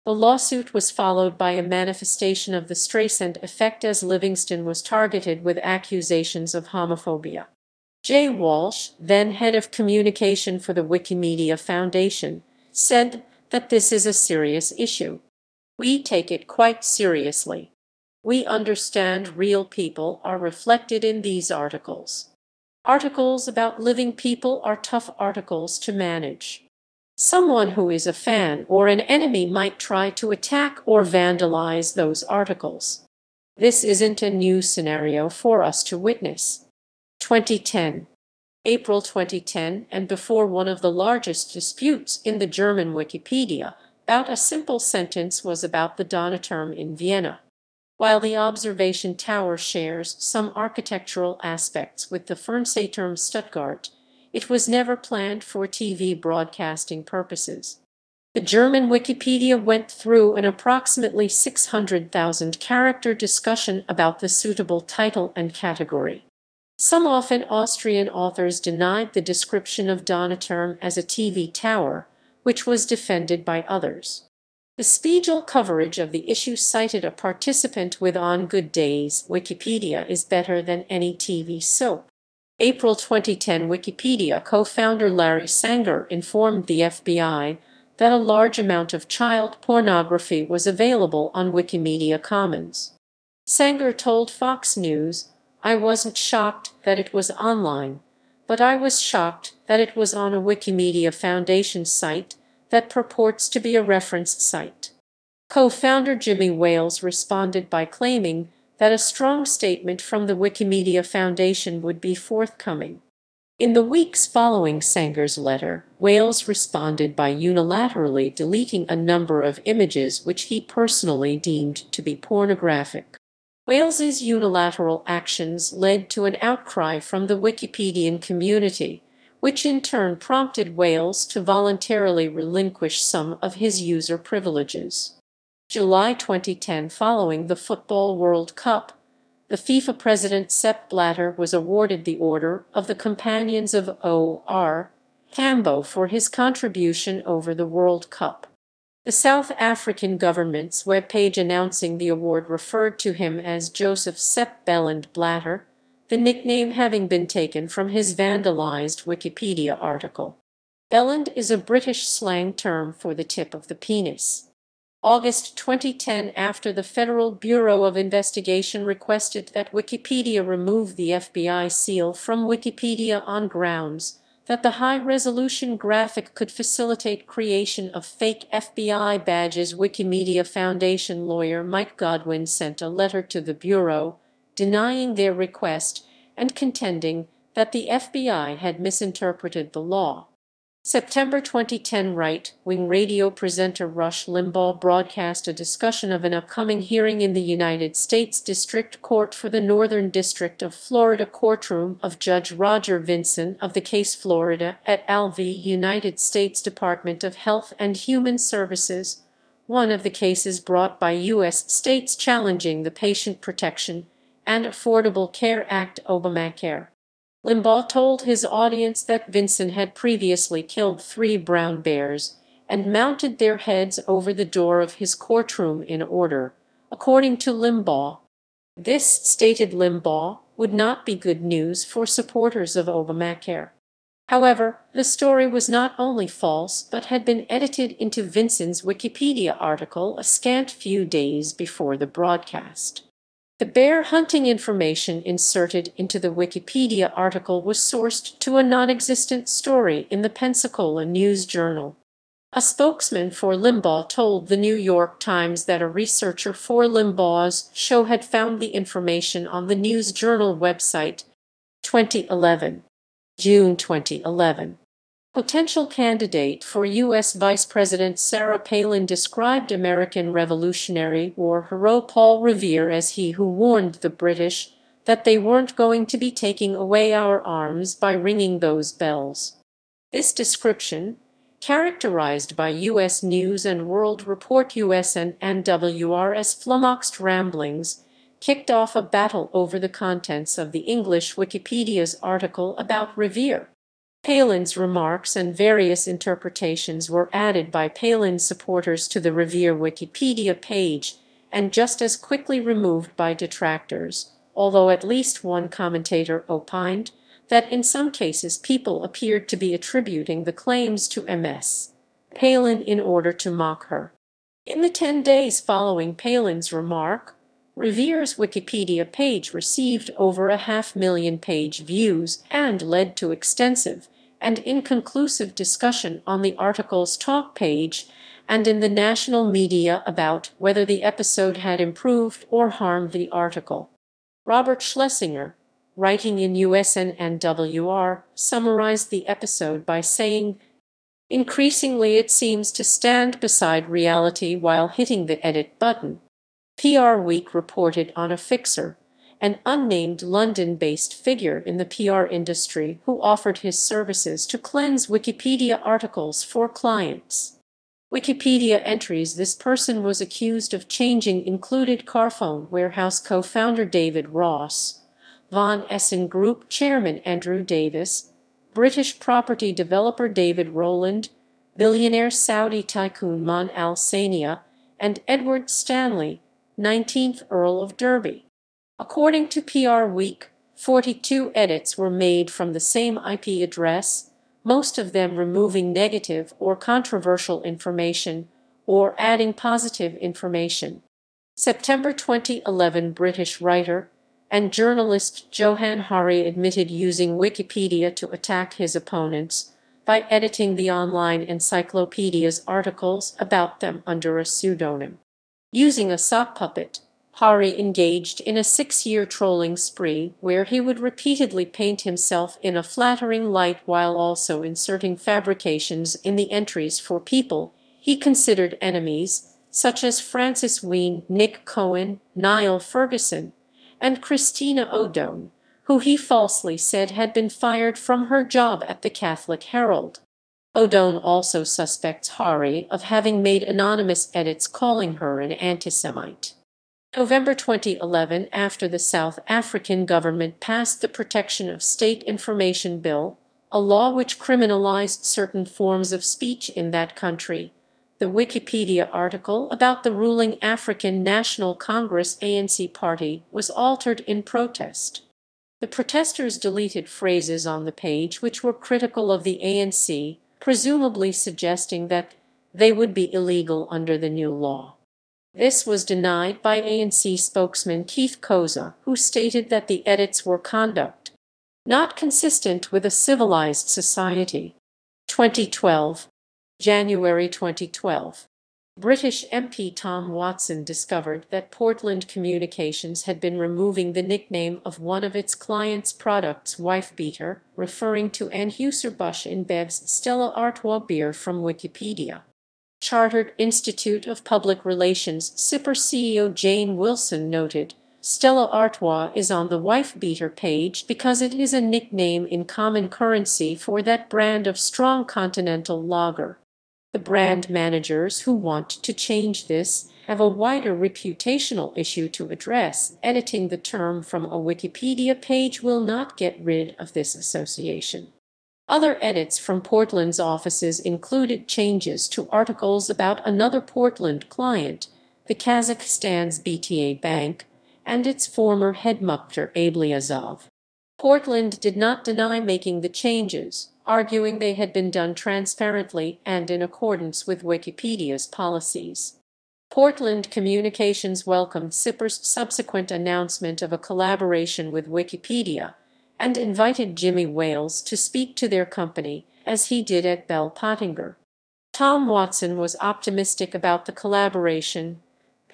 The lawsuit was followed by a manifestation of the Streisand effect as Livingston was targeted with accusations of homophobia. Jay Walsh, then head of communication for the Wikimedia Foundation, said that this is a serious issue. We take it quite seriously. We understand real people are reflected in these articles. Articles about living people are tough articles to manage. Someone who is a fan or an enemy might try to attack or vandalize those articles. This isn't a new scenario for us to witness. 2010 April 2010 and before one of the largest disputes in the German Wikipedia about a simple sentence was about the Donauturm in Vienna. While the observation tower shares some architectural aspects with the Fernsehturm Stuttgart, it was never planned for TV broadcasting purposes. The German Wikipedia went through an approximately 600,000 character discussion about the suitable title and category. Some often Austrian authors denied the description of Donauturm as a TV tower, which was defended by others. The Spiegel coverage of the issue cited a participant with On Good Days, Wikipedia is better than any TV soap. April 2010 Wikipedia co-founder Larry Sanger informed the FBI that a large amount of child pornography was available on Wikimedia Commons. Sanger told Fox News, I wasn't shocked that it was online, but I was shocked that it was on a Wikimedia Foundation site that purports to be a reference site. Co-founder Jimmy Wales responded by claiming that a strong statement from the Wikimedia Foundation would be forthcoming. In the weeks following Sanger's letter, Wales responded by unilaterally deleting a number of images which he personally deemed to be pornographic. Wales's unilateral actions led to an outcry from the Wikipedian community, which in turn prompted Wales to voluntarily relinquish some of his user privileges. July 2010 Following the Football World Cup, the FIFA president Sepp Blatter was awarded the Order of the Companions of O.R. Tambo for his contribution over the World Cup. The South African government's webpage announcing the award referred to him as Joseph Sepp Bellend Blatter, the nickname having been taken from his vandalized Wikipedia article. Bellend is a British slang term for the tip of the penis. August 2010 After the Federal Bureau of Investigation requested that Wikipedia remove the FBI seal from Wikipedia on grounds that the high-resolution graphic could facilitate creation of fake FBI badges Wikimedia Foundation lawyer Mike Godwin sent a letter to the Bureau denying their request and contending that the FBI had misinterpreted the law. September 2010 right-wing radio presenter Rush Limbaugh broadcast a discussion of an upcoming hearing in the United States District Court for the Northern District of Florida courtroom of Judge Roger Vinson of the case Florida et al. v. United States Department of Health and Human Services, one of the cases brought by U.S. states challenging the Patient Protection and Affordable Care Act Obamacare. Limbaugh told his audience that Vinson had previously killed three brown bears and mounted their heads over the door of his courtroom in order, according to Limbaugh. This, stated Limbaugh, would not be good news for supporters of Obamacare. However, the story was not only false but had been edited into Vinson's Wikipedia article a scant few days before the broadcast. The bear hunting information inserted into the Wikipedia article was sourced to a non-existent story in the Pensacola News Journal. A spokesman for Limbaugh told the New York Times that a researcher for Limbaugh's show had found the information on the News Journal website. 2011. June 2011. Potential candidate for U.S. Vice President Sarah Palin described American Revolutionary War hero Paul Revere as he who warned the British that they weren't going to be taking away our arms by ringing those bells. This description, characterized by U.S. News and World Report US and NWR as flummoxed ramblings, kicked off a battle over the contents of the English Wikipedia's article about Revere. Palin's remarks and various interpretations were added by Palin supporters to the Revere Wikipedia page and just as quickly removed by detractors, although at least one commentator opined that in some cases people appeared to be attributing the claims to MS. Palin in order to mock her. In the 10 days following Palin's remark, Revere's Wikipedia page received over a half million page views and led to extensive and inconclusive discussion on the article's talk page and in the national media about whether the episode had improved or harmed the article. Robert Schlesinger, writing in USNWR, summarized the episode by saying, Increasingly it seems to stand beside reality while hitting the edit button. PR Week reported on a fixer, an unnamed London-based figure in the PR industry who offered his services to cleanse Wikipedia articles for clients. Wikipedia entries this person was accused of changing included Carphone warehouse co-founder David Ross, Von Essen Group chairman Andrew Davis, British property developer David Rowland, billionaire Saudi tycoon Maan Al Sanea, and Edward Stanley, 19th Earl of Derby. According to PR Week, 42 edits were made from the same IP address, most of them removing negative or controversial information or adding positive information. September 2011 British writer and journalist Johan Hari admitted using Wikipedia to attack his opponents by editing the online encyclopedia's articles about them under a pseudonym. Using a sock puppet, Hari engaged in a six-year trolling spree where he would repeatedly paint himself in a flattering light while also inserting fabrications in the entries for people he considered enemies, such as Francis Wheen, Nick Cohen, Niall Ferguson, and Christina Odone, who he falsely said had been fired from her job at the Catholic Herald. Odone also suspects Hari of having made anonymous edits calling her an anti-Semite. November 2011 after the South African government passed the Protection of State Information Bill, a law which criminalized certain forms of speech in that country, the Wikipedia article about the ruling African National Congress ANC party was altered in protest. The protesters deleted phrases on the page which were critical of the ANC, presumably suggesting that they would be illegal under the new law. This was denied by ANC spokesman Keith Khoza, who stated that the edits were conduct not consistent with a civilized society. 2012 January 2012. British MP Tom Watson discovered that Portland Communications had been removing the nickname of one of its clients' products Wife Beater, referring to Anheuser-Busch InBev's Stella Artois beer from Wikipedia. Chartered Institute of Public Relations CIPR CEO Jane Wilson noted, Stella Artois is on the Wife Beater page because it is a nickname in common currency for that brand of strong continental lager. The brand managers who want to change this have a wider reputational issue to address. Editing the term from a Wikipedia page will not get rid of this association. Other edits from Portland's offices included changes to articles about another Portland client, the Kazakhstan's BTA Bank, and its former head Mukhtar Ablyazov. Portland did not deny making the changes, arguing they had been done transparently and in accordance with Wikipedia's policies. Portland Communications welcomed CIPR's subsequent announcement of a collaboration with Wikipedia and invited Jimmy Wales to speak to their company, as he did at Bell Pottinger. Tom Watson was optimistic about the collaboration.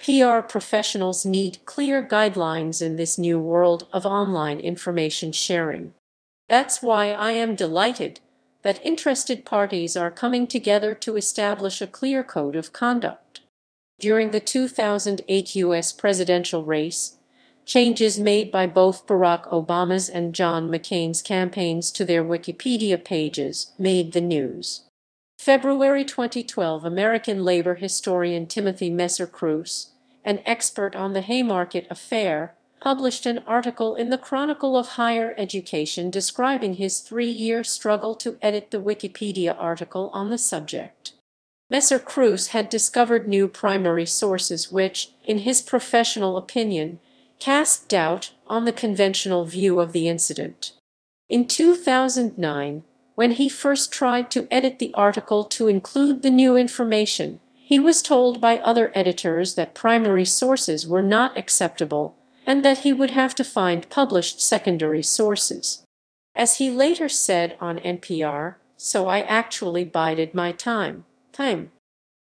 PR professionals need clear guidelines in this new world of online information sharing. That's why I am delighted that interested parties are coming together to establish a clear code of conduct. During the 2008 U.S. presidential race, changes made by both Barack Obama's and John McCain's campaigns to their Wikipedia pages made the news. February 2012 American labor historian Timothy Messer Kruse, an expert on the Haymarket affair, published an article in the Chronicle of Higher Education describing his three-year struggle to edit the Wikipedia article on the subject. Messer Kruse had discovered new primary sources which, in his professional opinion, cast doubt on the conventional view of the incident. In 2009, when he first tried to edit the article to include the new information, he was told by other editors that primary sources were not acceptable and that he would have to find published secondary sources. As he later said on NPR, so I actually bided my time. Time.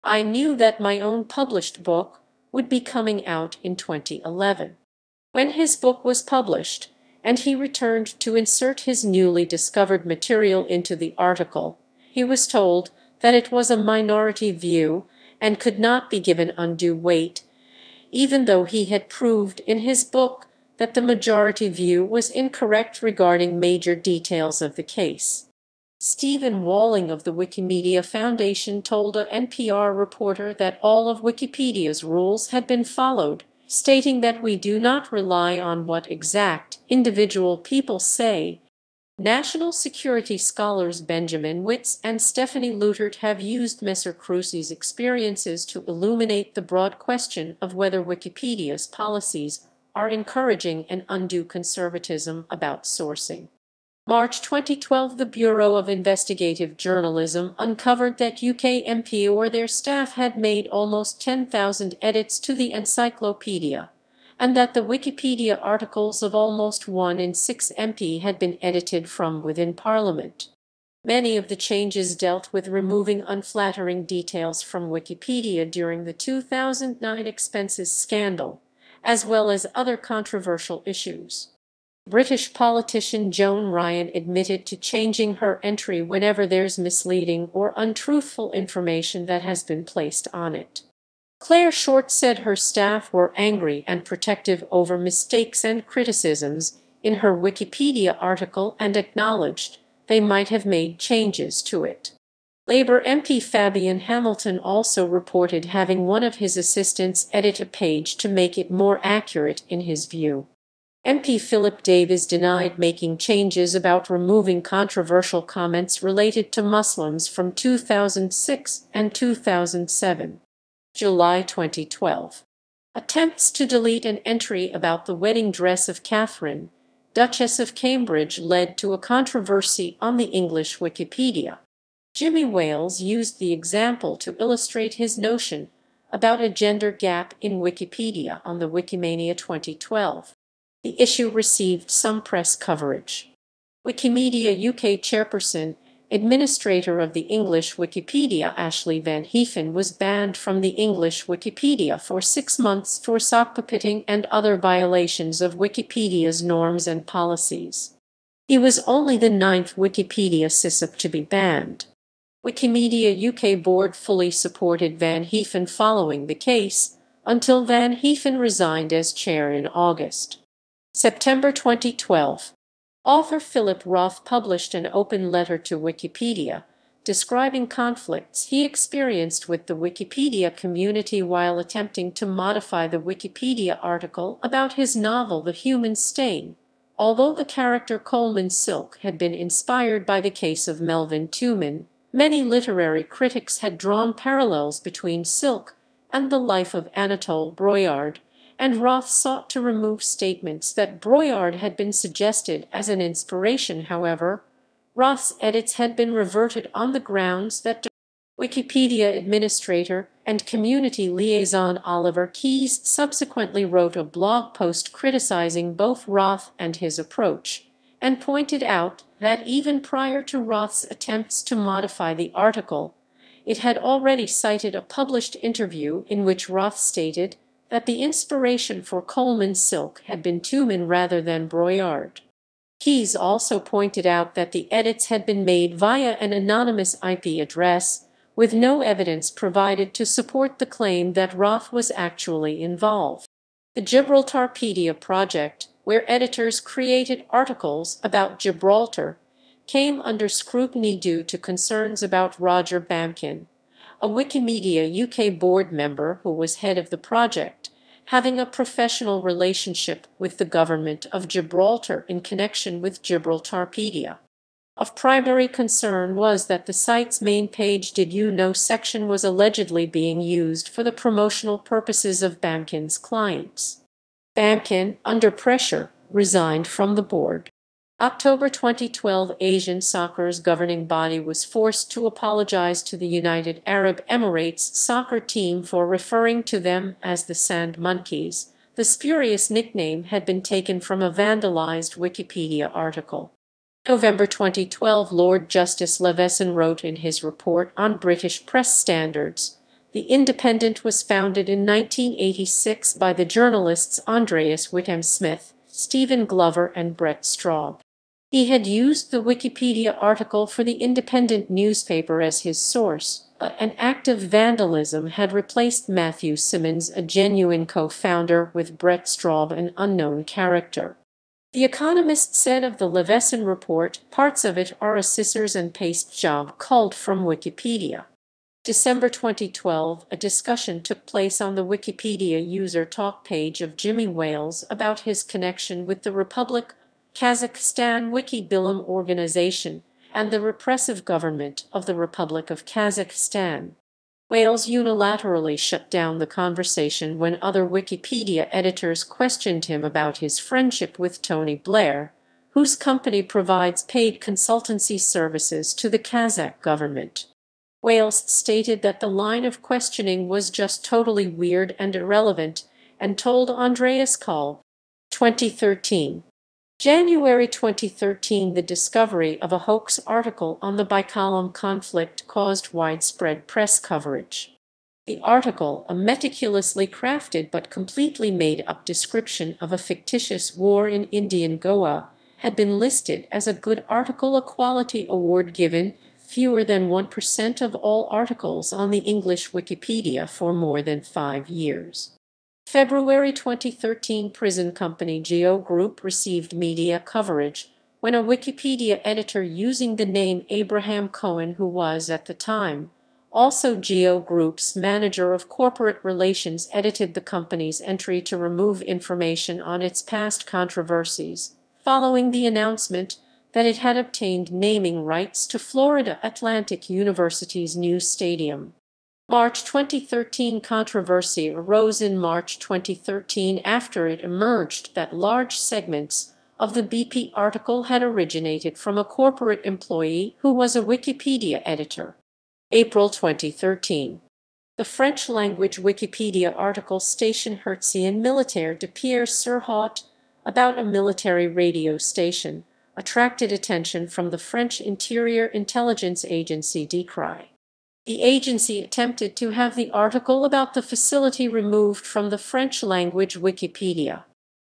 I knew that my own published book would be coming out in 2011. When his book was published, and he returned to insert his newly discovered material into the article, he was told that it was a minority view and could not be given undue weight, even though he had proved in his book that the majority view was incorrect regarding major details of the case. Stephen Walling of the Wikimedia Foundation told a NPR reporter that all of Wikipedia's rules had been followed, stating that we do not rely on what exact individual people say. National security scholars Benjamin Wittes and Stephanie Lutert have used Messer Kruse's experiences to illuminate the broad question of whether Wikipedia's policies are encouraging an undue conservatism about sourcing. March 2012 The Bureau of Investigative Journalism uncovered that UK MP or their staff had made almost 10,000 edits to the encyclopedia, and that the Wikipedia articles of almost one in six MP had been edited from within Parliament. Many of the changes dealt with removing unflattering details from Wikipedia during the 2009 expenses scandal, as well as other controversial issues. British politician Joan Ryan admitted to changing her entry whenever there's misleading or untruthful information that has been placed on it. Clare Short said her staff were angry and protective over mistakes and criticisms in her Wikipedia article and acknowledged they might have made changes to it. Labour MP Fabian Hamilton also reported having one of his assistants edit a page to make it more accurate in his view. MP Philip Davies denied making changes about removing controversial comments related to Muslims from 2006 and 2007. July 2012. Attempts to delete an entry about the wedding dress of Catherine, Duchess of Cambridge led to a controversy on the English Wikipedia. Jimmy Wales used the example to illustrate his notion about a gender gap in Wikipedia on the Wikimania 2012 the issue received some press coverage. Wikimedia UK chairperson, administrator of the English Wikipedia Ashley Van Haeften was banned from the English Wikipedia for six months for sockpuppetting and other violations of Wikipedia's norms and policies. He was only the ninth Wikipedia sysop to be banned. Wikimedia UK board fully supported Van Haeften following the case, until Van Haeften resigned as chair in August. September 2012. Author Philip Roth published an open letter to Wikipedia describing conflicts he experienced with the Wikipedia community while attempting to modify the Wikipedia article about his novel The Human Stain. Although the character Coleman Silk had been inspired by the case of Melvin Tumin, many literary critics had drawn parallels between Silk and the life of Anatole Broyard, and Roth sought to remove statements that Broyard had been suggested as an inspiration however, Roth's edits had been reverted on the grounds that Wikipedia administrator and community liaison Oliver Keyes subsequently wrote a blog post criticizing both Roth and his approach, and pointed out that even prior to Roth's attempts to modify the article, it had already cited a published interview in which Roth stated that the inspiration for Coleman's silk had been Tumin rather than Broyard. Keyes also pointed out that the edits had been made via an anonymous IP address, with no evidence provided to support the claim that Roth was actually involved. The Gibraltarpedia project, where editors created articles about Gibraltar, came under scrutiny due to concerns about Roger Bamkin, a Wikimedia UK board member who was head of the project, having a professional relationship with the government of Gibraltar in connection with Gibraltarpedia. Of primary concern was that the site's main page Did You Know section was allegedly being used for the promotional purposes of Bamkin's clients. Bamkin, under pressure, resigned from the board. October 2012 Asian Soccer's governing body was forced to apologize to the United Arab Emirates soccer team for referring to them as the Sand Monkeys. The spurious nickname had been taken from a vandalized Wikipedia article. November 2012 Lord Justice Leveson wrote in his report on British press standards, The Independent was founded in 1986 by the journalists Andreas Whittam-Smith, Stephen Glover and Brett Straub. He had used the Wikipedia article for the Independent newspaper as his source, but an act of vandalism had replaced Matthew Symonds, a genuine co-founder, with Brett Straub, an unknown character. The Economist said of the Leveson report, parts of it are a scissors and paste job culled from Wikipedia. December 2012, a discussion took place on the Wikipedia user talk page of Jimmy Wales about his connection with the Republic Kazakhstan Wikibilim organization and the repressive government of the Republic of Kazakhstan. Wales unilaterally shut down the conversation when other Wikipedia editors questioned him about his friendship with Tony Blair, whose company provides paid consultancy services to the Kazakh government. Wales stated that the line of questioning was just totally weird and irrelevant and told Andreas Kahl, 2013. January 2013 the discovery of a hoax article on the Bicholim conflict caused widespread press coverage. The article, a meticulously crafted but completely made-up description of a fictitious war in Indian Goa, had been listed as a Good Article Equality Award given fewer than 1% of all articles on the English Wikipedia for more than five years. February 2013 prison company Geo Group received media coverage when a Wikipedia editor using the name Abraham Cohen who was at the time also Geo Group's manager of corporate relations edited the company's entry to remove information on its past controversies, following the announcement that it had obtained naming rights to Florida Atlantic University's new stadium. March 2013 controversy arose in March 2013 after it emerged that large segments of the BP article had originated from a corporate employee who was a Wikipedia editor. April 2013. The French-language Wikipedia article Station Hertzien Militaire de Pierre sur Haute about a military radio station attracted attention from the French Interior Intelligence Agency DCRI the agency attempted to have the article about the facility removed from the French-language Wikipedia.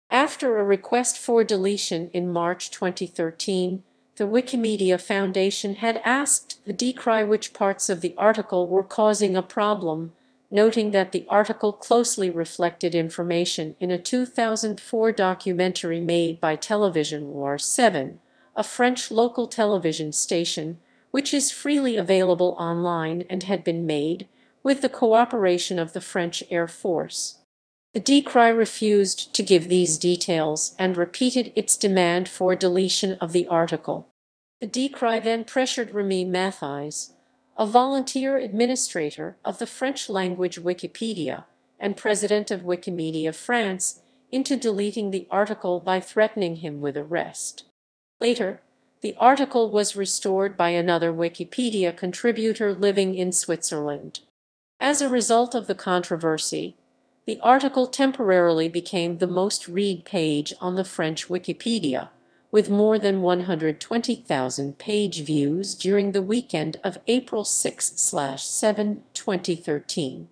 After a request for deletion in March 2013, the Wikimedia Foundation had asked the DCRI which parts of the article were causing a problem, noting that the article closely reflected information in a 2004 documentary made by Television Loire 7, a French local television station, which is freely available online and had been made with the cooperation of the French Air Force. The DCRI refused to give these details and repeated its demand for deletion of the article. The DCRI then pressured Remy Mathis, a volunteer administrator of the French-language Wikipedia and president of Wikimedia France, into deleting the article by threatening him with arrest. Later, the article was restored by another Wikipedia contributor living in Switzerland. As a result of the controversy, the article temporarily became the most read page on the French Wikipedia, with more than 120,000 page views during the weekend of April 6-7, 2013.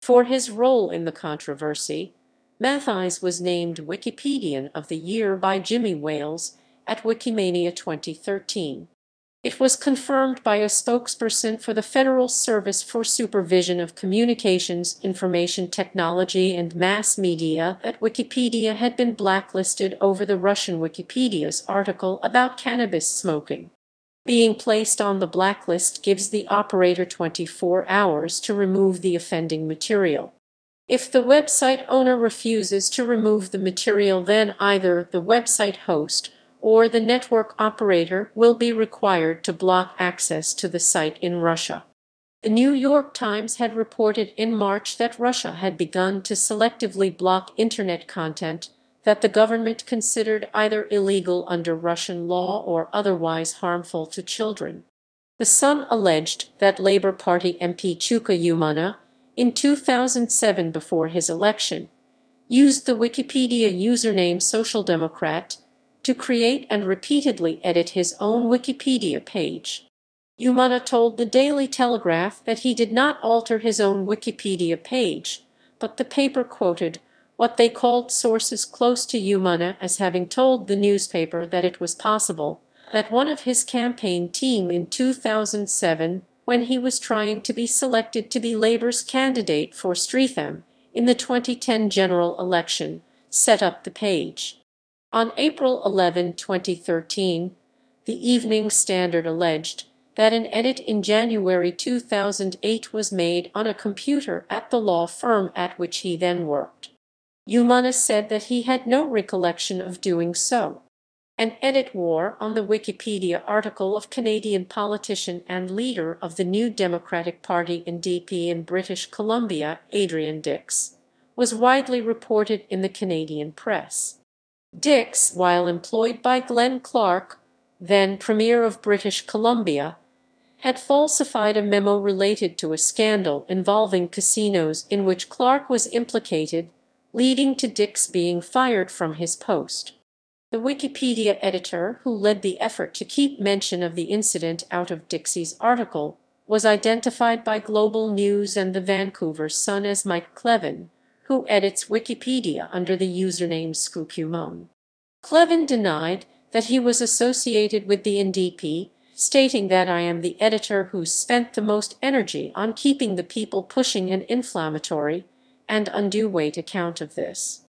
For his role in the controversy, Mathis was named Wikipedian of the Year by Jimmy Wales at Wikimania 2013. It was confirmed by a spokesperson for the Federal Service for Supervision of Communications, Information Technology and Mass Media that Wikipedia had been blacklisted over the Russian Wikipedia's article about cannabis smoking. Being placed on the blacklist gives the operator 24 hours to remove the offending material. If the website owner refuses to remove the material then either the website host or the network operator will be required to block access to the site in Russia. The New York Times had reported in March that Russia had begun to selectively block Internet content that the government considered either illegal under Russian law or otherwise harmful to children. The Sun alleged that Labour Party MP Chuka Umunna, in 2007 before his election, used the Wikipedia username Social Democrat to create and repeatedly edit his own Wikipedia page. Umunna told the Daily Telegraph that he did not alter his own Wikipedia page, but the paper quoted what they called sources close to Umunna as having told the newspaper that it was possible that one of his campaign team in 2007, when he was trying to be selected to be Labour's candidate for Streatham in the 2010 general election, set up the page. On April 11, 2013, the Evening Standard alleged that an edit in January 2008 was made on a computer at the law firm at which he then worked. Umunna said that he had no recollection of doing so. An edit war on the Wikipedia article of Canadian politician and leader of the New Democratic Party NDP in British Columbia, Adrian Dix, was widely reported in the Canadian press. Dix, while employed by Glenn Clark, then Premier of British Columbia, had falsified a memo related to a scandal involving casinos in which Clark was implicated leading to Dix being fired from his post. The Wikipedia editor who led the effort to keep mention of the incident out of Dix's article was identified by Global News and the Vancouver Sun as Mike Clevin, who edits Wikipedia under the username Skookum1. Clevin denied that he was associated with the NDP, stating that I am the editor who spent the most energy on keeping the people pushing an inflammatory, and undue weight account of this.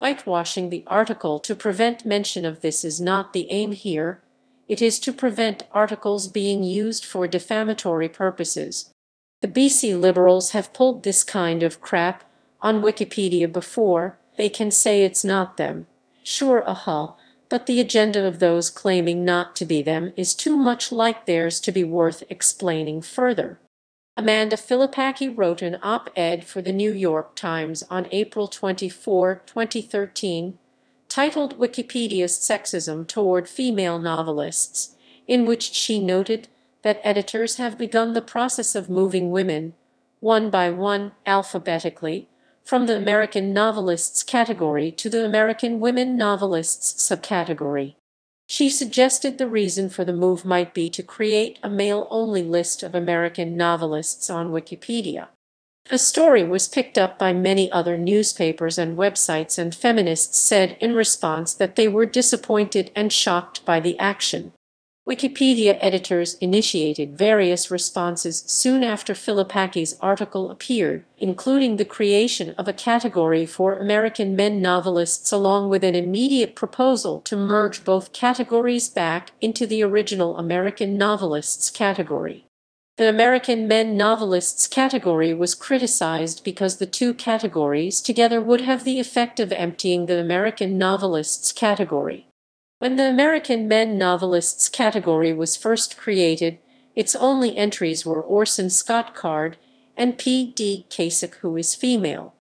Whitewashing the article to prevent mention of this is not the aim here, it is to prevent articles being used for defamatory purposes. The BC Liberals have pulled this kind of crap on Wikipedia before, they can say it's not them. Sure, aha, but the agenda of those claiming not to be them is too much like theirs to be worth explaining further. Amanda Filipacchi wrote an op-ed for the New York Times on April 24, 2013, titled Wikipedia's Sexism Toward Female Novelists, in which she noted that editors have begun the process of moving women, one by one, alphabetically, from the American novelists category to the American women novelists subcategory. She suggested the reason for the move might be to create a male-only list of American novelists on Wikipedia. The story was picked up by many other newspapers and websites and feminists said in response that they were disappointed and shocked by the action. Wikipedia editors initiated various responses soon after Filipacchi's article appeared, including the creation of a category for American men novelists along with an immediate proposal to merge both categories back into the original American novelists category. The American men novelists category was criticized because the two categories together would have the effect of emptying the American novelists category. When the American Men Novelists category was first created, its only entries were Orson Scott Card and P. D. Cacek, who is female.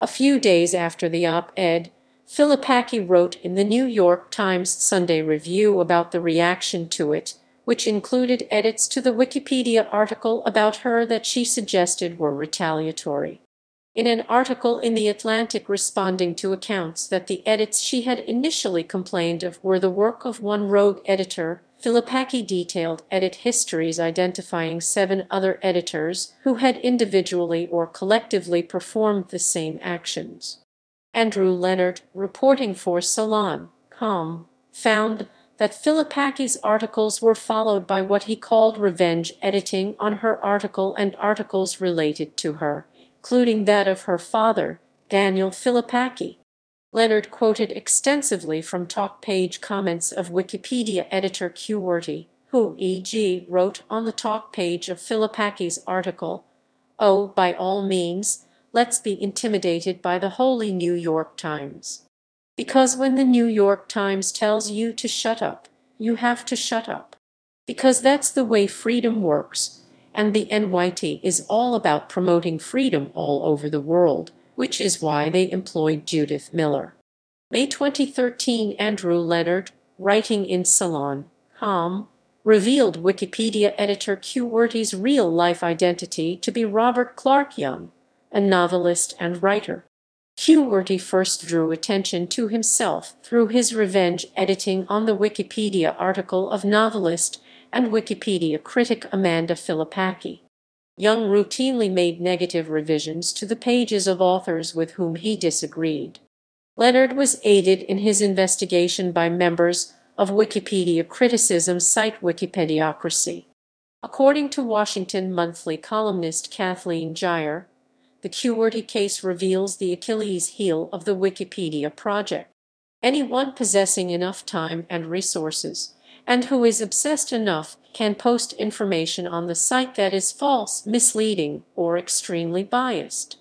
A few days after the op-ed, Filipacchi wrote in the New York Times Sunday Review about the reaction to it, which included edits to the Wikipedia article about her that she suggested were retaliatory. In an article in The Atlantic responding to accounts that the edits she had initially complained of were the work of one rogue editor, Filipacchi detailed edit histories identifying seven other editors who had individually or collectively performed the same actions. Andrew Leonard, reporting for Salon.com, found that Filipacchi's articles were followed by what he called revenge editing on her article and articles related to her including that of her father, Daniel Filipacchi. Leonard quoted extensively from talk page comments of Wikipedia editor Qwerty, who, e.g., wrote on the talk page of Filipacchi's article, Oh, by all means, let's be intimidated by the holy New York Times. Because when the New York Times tells you to shut up, you have to shut up. Because that's the way freedom works, and the NYT is all about promoting freedom all over the world, which is why they employed Judith Miller. May 2013 Andrew Leonard, writing in Salon.com, revealed Wikipedia editor Qwerty's real-life identity to be Robert Clark Young, a novelist and writer. Qwerty first drew attention to himself through his revenge editing on the Wikipedia article of novelist and Wikipedia critic Amanda Filipacchi. Young routinely made negative revisions to the pages of authors with whom he disagreed. Leonard was aided in his investigation by members of Wikipedia criticism site Wikipediocracy. According to Washington Monthly columnist Kathleen Geier, the Qwerty case reveals the Achilles heel of the Wikipedia project. Anyone possessing enough time and resources, and who is obsessed enough, can post information on the site that is false, misleading, or extremely biased.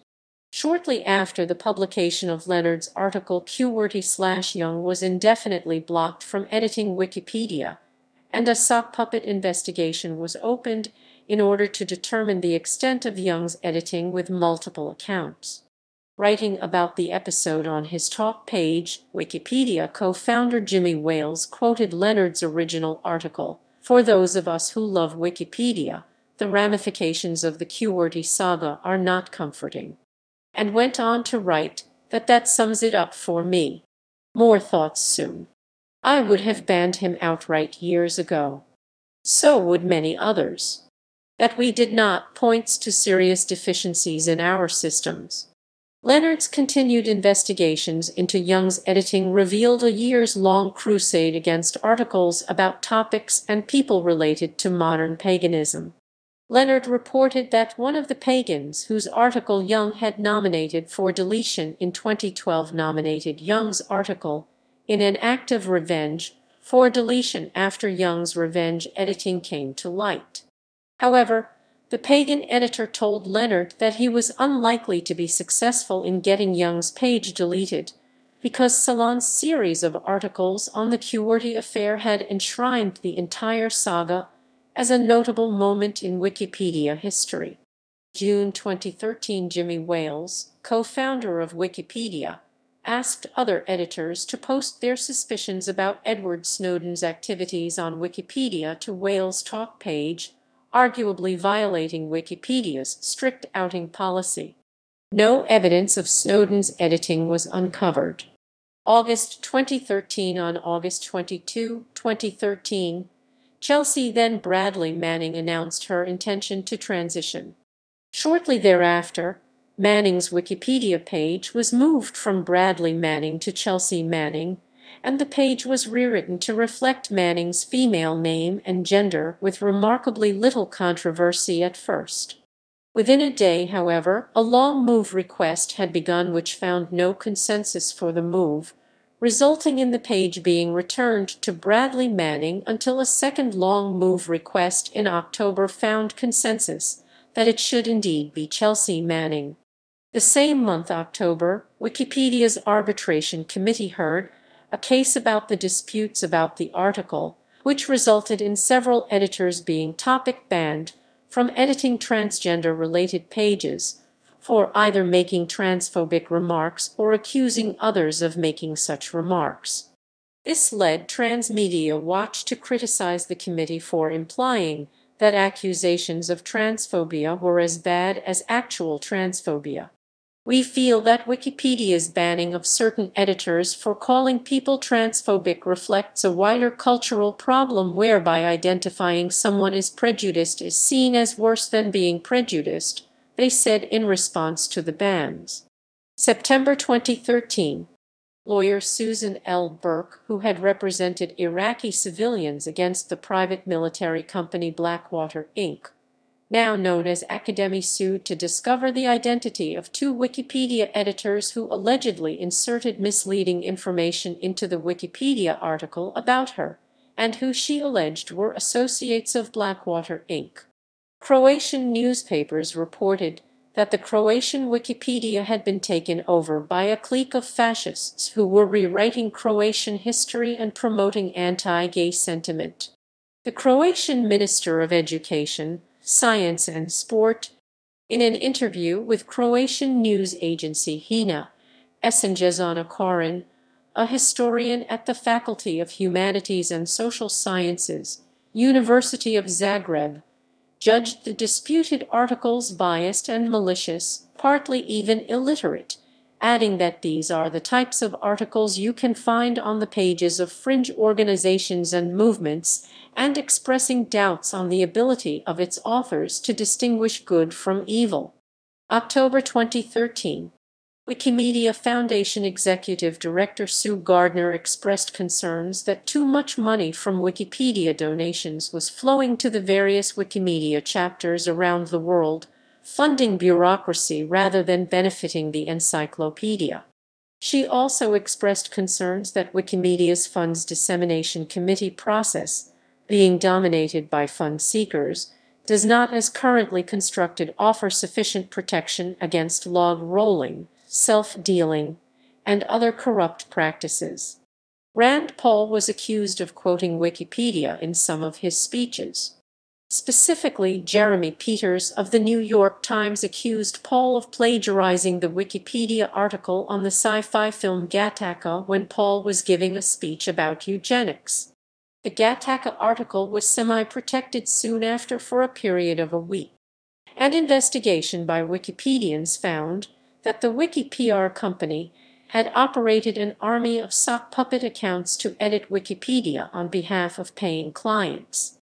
Shortly after the publication of Leonard's article Qwerty/Young was indefinitely blocked from editing Wikipedia, and a sock puppet investigation was opened in order to determine the extent of Young's editing with multiple accounts. Writing about the episode on his talk page, Wikipedia co-founder Jimmy Wales quoted Leonard's original article, For those of us who love Wikipedia, the ramifications of the Qwerty saga are not comforting. And went on to write that that sums it up for me. More thoughts soon. I would have banned him outright years ago. So would many others. That we did not points to serious deficiencies in our systems. Leonard's continued investigations into Young's editing revealed a years-long crusade against articles about topics and people related to modern paganism. Leonard reported that one of the pagans whose article Young had nominated for deletion in 2012 nominated Young's article in an act of revenge for deletion after Young's revenge editing came to light. However, the pagan editor told Leonard that he was unlikely to be successful in getting Young's page deleted because Salon's series of articles on the Qwerty affair had enshrined the entire saga as a notable moment in Wikipedia history. June 2013 Jimmy Wales, co-founder of Wikipedia, asked other editors to post their suspicions about Edward Snowden's activities on Wikipedia to Wales' talk page arguably violating Wikipedia's strict outing policy. No evidence of Snowden's editing was uncovered. August 2013 On August 22, 2013, Chelsea then Bradley Manning announced her intention to transition. Shortly thereafter, Manning's Wikipedia page was moved from Bradley Manning to Chelsea Manning, and the page was rewritten to reflect Manning's female name and gender with remarkably little controversy at first. Within a day, however, a long move request had begun which found no consensus for the move, resulting in the page being returned to Bradley Manning until a second long move request in October found consensus that it should indeed be Chelsea Manning. The same month, October, Wikipedia's arbitration committee heard a case about the disputes about the article, which resulted in several editors being topic banned from editing transgender-related pages for either making transphobic remarks or accusing others of making such remarks. This led Transmedia Watch to criticize the committee for implying that accusations of transphobia were as bad as actual transphobia. We feel that Wikipedia's banning of certain editors for calling people transphobic reflects a wider cultural problem whereby identifying someone as prejudiced is seen as worse than being prejudiced, they said in response to the bans. September 2013. Lawyer Susan L. Burke, who had represented Iraqi civilians against the private military company Blackwater, Inc., now known as Academi sued to discover the identity of two Wikipedia editors who allegedly inserted misleading information into the Wikipedia article about her, and who she alleged were associates of Blackwater Inc. Croatian newspapers reported that the Croatian Wikipedia had been taken over by a clique of fascists who were rewriting Croatian history and promoting anti-gay sentiment. The Croatian Minister of Education, Science and Sport, in an interview with Croatian news agency HINA, Snježana Koren, a historian at the Faculty of Humanities and Social Sciences, University of Zagreb, judged the disputed articles biased and malicious, partly even illiterate, adding that these are the types of articles you can find on the pages of fringe organizations and movements, and expressing doubts on the ability of its authors to distinguish good from evil. October 2013 Wikimedia Foundation Executive Director Sue Gardner expressed concerns that too much money from Wikipedia donations was flowing to the various Wikimedia chapters around the world, funding bureaucracy rather than benefiting the encyclopedia. She also expressed concerns that Wikimedia's funds dissemination committee process, being dominated by fund seekers, does not as currently constructed offer sufficient protection against log rolling, self-dealing, and other corrupt practices. Rand Paul was accused of quoting Wikipedia in some of his speeches. Specifically, Jeremy Peters of the New York Times accused Paul of plagiarizing the Wikipedia article on the sci-fi film Gattaca when Paul was giving a speech about eugenics. The Gattaca article was semi-protected soon after for a period of a week. An investigation by Wikipedians found that the Wiki PR company had operated an army of sock puppet accounts to edit Wikipedia on behalf of paying clients.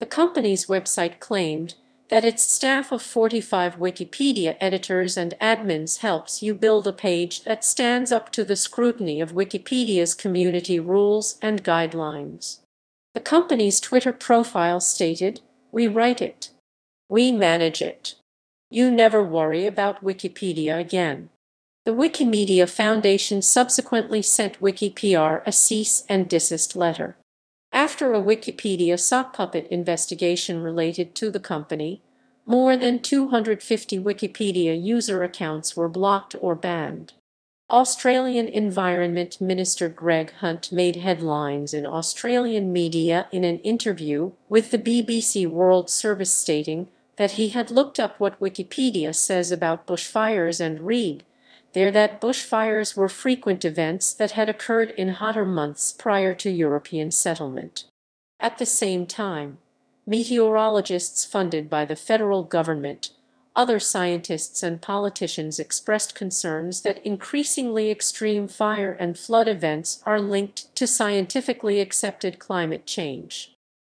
The company's website claimed that its staff of 45 Wikipedia editors and admins helps you build a page that stands up to the scrutiny of Wikipedia's community rules and guidelines. The company's Twitter profile stated, We write it. We manage it. You never worry about Wikipedia again. The Wikimedia Foundation subsequently sent WikiPR a cease and desist letter. After a Wikipedia sock puppet investigation related to the company, more than 250 Wikipedia user accounts were blocked or banned. Australian Environment Minister Greg Hunt made headlines in Australian media in an interview with the BBC World Service stating that he had looked up what Wikipedia says about bushfires and read there that bushfires were frequent events that had occurred in hotter months prior to European settlement. At the same time, meteorologists funded by the federal government, other scientists and politicians expressed concerns that increasingly extreme fire and flood events are linked to scientifically accepted climate change.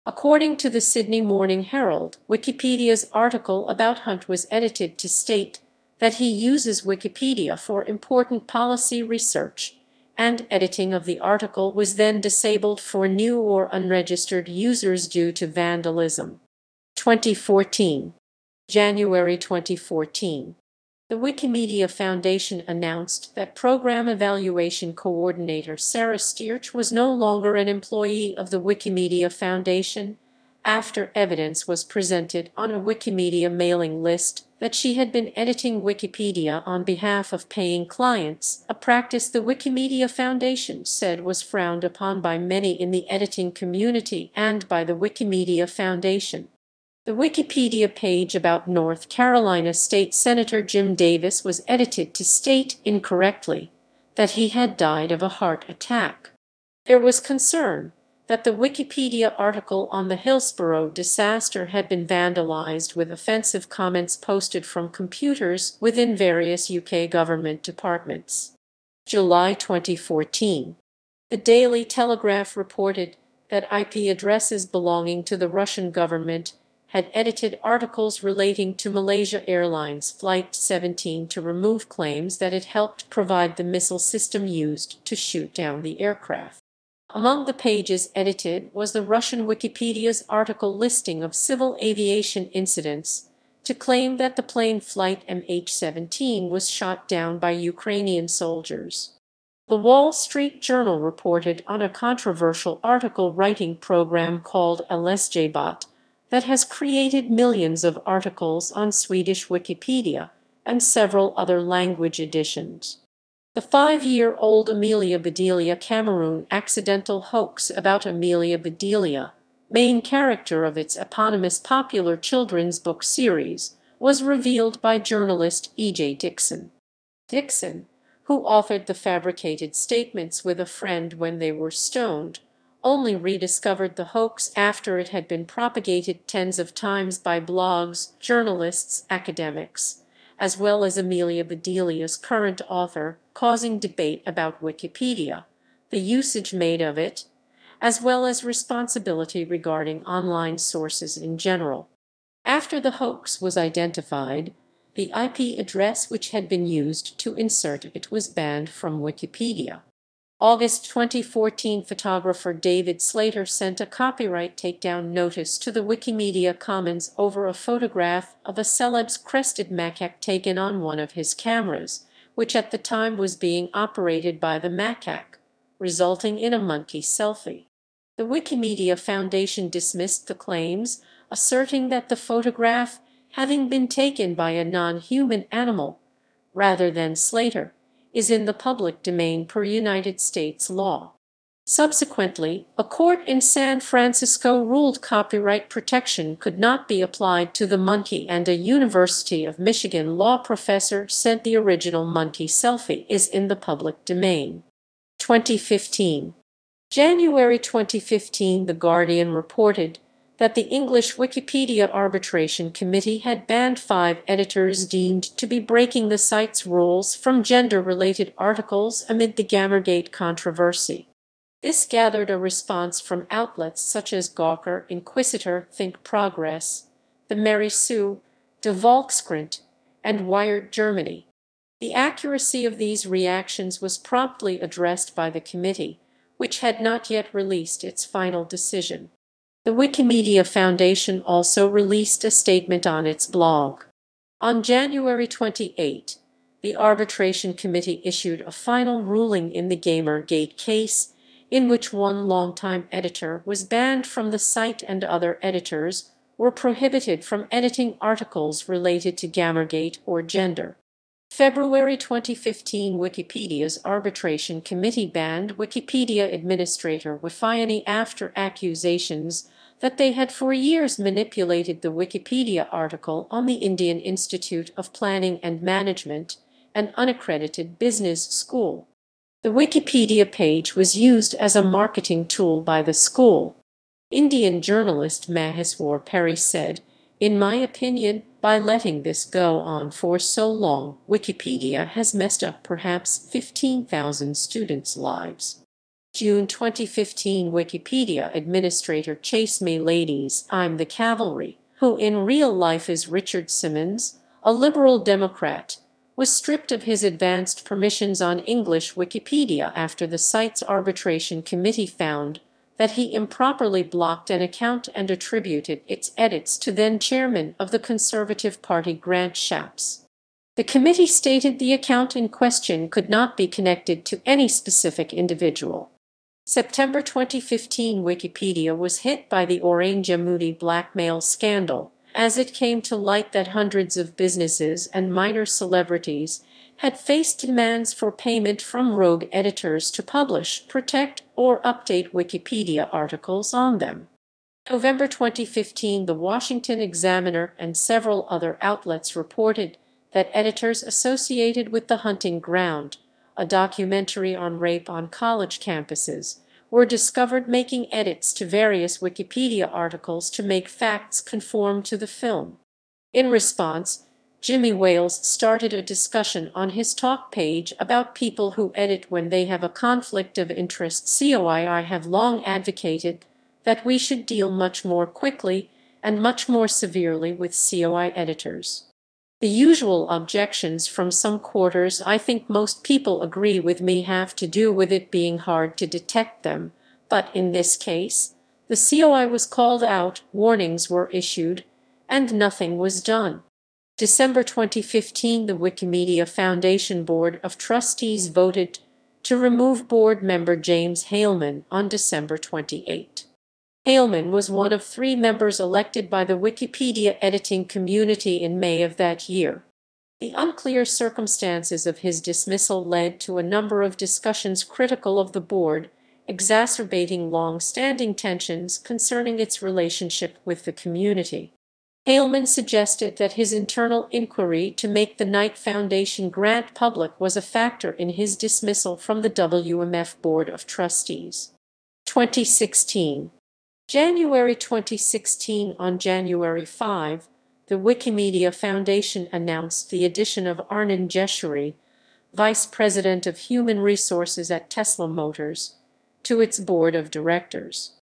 According to the Sydney Morning Herald, Wikipedia's article about Hunt was edited to state that he uses Wikipedia for important policy research, and editing of the article was then disabled for new or unregistered users due to vandalism. 2014 January 2014 the Wikimedia Foundation announced that Program Evaluation Coordinator Sarah Stierch was no longer an employee of the Wikimedia Foundation after evidence was presented on a Wikimedia mailing list that she had been editing Wikipedia on behalf of paying clients, a practice the Wikimedia Foundation said was frowned upon by many in the editing community and by the Wikimedia Foundation. The Wikipedia page about North Carolina State Senator Jim Davis was edited to state incorrectly that he had died of a heart attack. There was concern that the Wikipedia article on the Hillsborough disaster had been vandalized with offensive comments posted from computers within various UK government departments. July 2014. The Daily Telegraph reported that IP addresses belonging to the Russian government had edited articles relating to Malaysia Airlines Flight 17 to remove claims that it helped provide the missile system used to shoot down the aircraft. Among the pages edited was the Russian Wikipedia's article listing of civil aviation incidents to claim that the plane flight MH17 was shot down by Ukrainian soldiers. The Wall Street Journal reported on a controversial article writing program called LSJBot that has created millions of articles on Swedish Wikipedia, and several other language editions. The five-year-old Amelia Bedelia Cameroon accidental hoax about Amelia Bedelia, main character of its eponymous popular children's book series, was revealed by journalist E.J. Dickson. Dickson, who authored the fabricated statements with a friend when they were stoned, only rediscovered the hoax after it had been propagated tens of times by blogs, journalists, academics, as well as Amelia Bedelia's current author, causing debate about Wikipedia, the usage made of it, as well as responsibility regarding online sources in general. After the hoax was identified, the IP address which had been used to insert it was banned from Wikipedia. August 2014 photographer David Slater sent a copyright takedown notice to the Wikimedia Commons over a photograph of a Celebes crested macaque taken on one of his cameras, which at the time was being operated by the macaque, resulting in a monkey selfie. The Wikimedia Foundation dismissed the claims, asserting that the photograph, having been taken by a non-human animal, rather than Slater, is in the public domain per United States law. Subsequently, a court in San Francisco ruled copyright protection could not be applied to the monkey and a University of Michigan law professor said the original monkey selfie is in the public domain. 2015 January 2015 The Guardian reported that the English Wikipedia Arbitration Committee had banned five editors deemed to be breaking the site's rules from gender-related articles amid the Gamergate controversy. This gathered a response from outlets such as Gawker, Inquisitr, Think Progress, the Mary Sue, De Volkskrant, and Wired Germany. The accuracy of these reactions was promptly addressed by the committee, which had not yet released its final decision. The Wikimedia Foundation also released a statement on its blog. On January 28, the Arbitration Committee issued a final ruling in the Gamergate case, in which one longtime editor was banned from the site and other editors were prohibited from editing articles related to Gamergate or gender. February 2015 Wikipedia's Arbitration Committee banned Wikipedia administrator Wifione after accusations that they had for years manipulated the Wikipedia article on the Indian Institute of Planning and Management, an unaccredited business school. The Wikipedia page was used as a marketing tool by the school. Indian journalist Maheshwer Peri said, in my opinion, by letting this go on for so long, Wikipedia has messed up perhaps 15,000 students' lives. June 2015 Wikipedia Administrator Chase Me Ladies I'm the Cavalry, who in real life is Richard Symonds, a liberal Democrat, was stripped of his advanced permissions on English Wikipedia after the site's arbitration committee found that he improperly blocked an account and attributed its edits to then chairman of the Conservative Party Grant Shapps. The committee stated the account in question could not be connected to any specific individual. September 2015 Wikipedia was hit by the Orangemoody blackmail scandal, as it came to light that hundreds of businesses and minor celebrities had faced demands for payment from rogue editors to publish, protect, or update Wikipedia articles on them. November 2015 The Washington Examiner and several other outlets reported that editors associated with The Hunting Ground, a documentary on rape on college campuses, were discovered making edits to various Wikipedia articles to make facts conform to the film. In response, Jimmy Wales started a discussion on his talk page about people who edit when they have a conflict of interest. COII have long advocated that we should deal much more quickly and much more severely with COI editors. The usual objections from some quarters I think most people agree with me have to do with it being hard to detect them, but in this case, the COI was called out, warnings were issued, and nothing was done. December 2015 the Wikimedia Foundation Board of Trustees voted to remove board member James Heilman on December 28. Heilman was one of three members elected by the Wikipedia editing community in May of that year. The unclear circumstances of his dismissal led to a number of discussions critical of the board, exacerbating long-standing tensions concerning its relationship with the community. Heilman suggested that his internal inquiry to make the Knight Foundation grant public was a factor in his dismissal from the WMF Board of Trustees. 2016 January 2016 On January 5, the Wikimedia Foundation announced the addition of Arnnon Geshuri, Vice President of Human Resources at Tesla Motors, to its board of directors.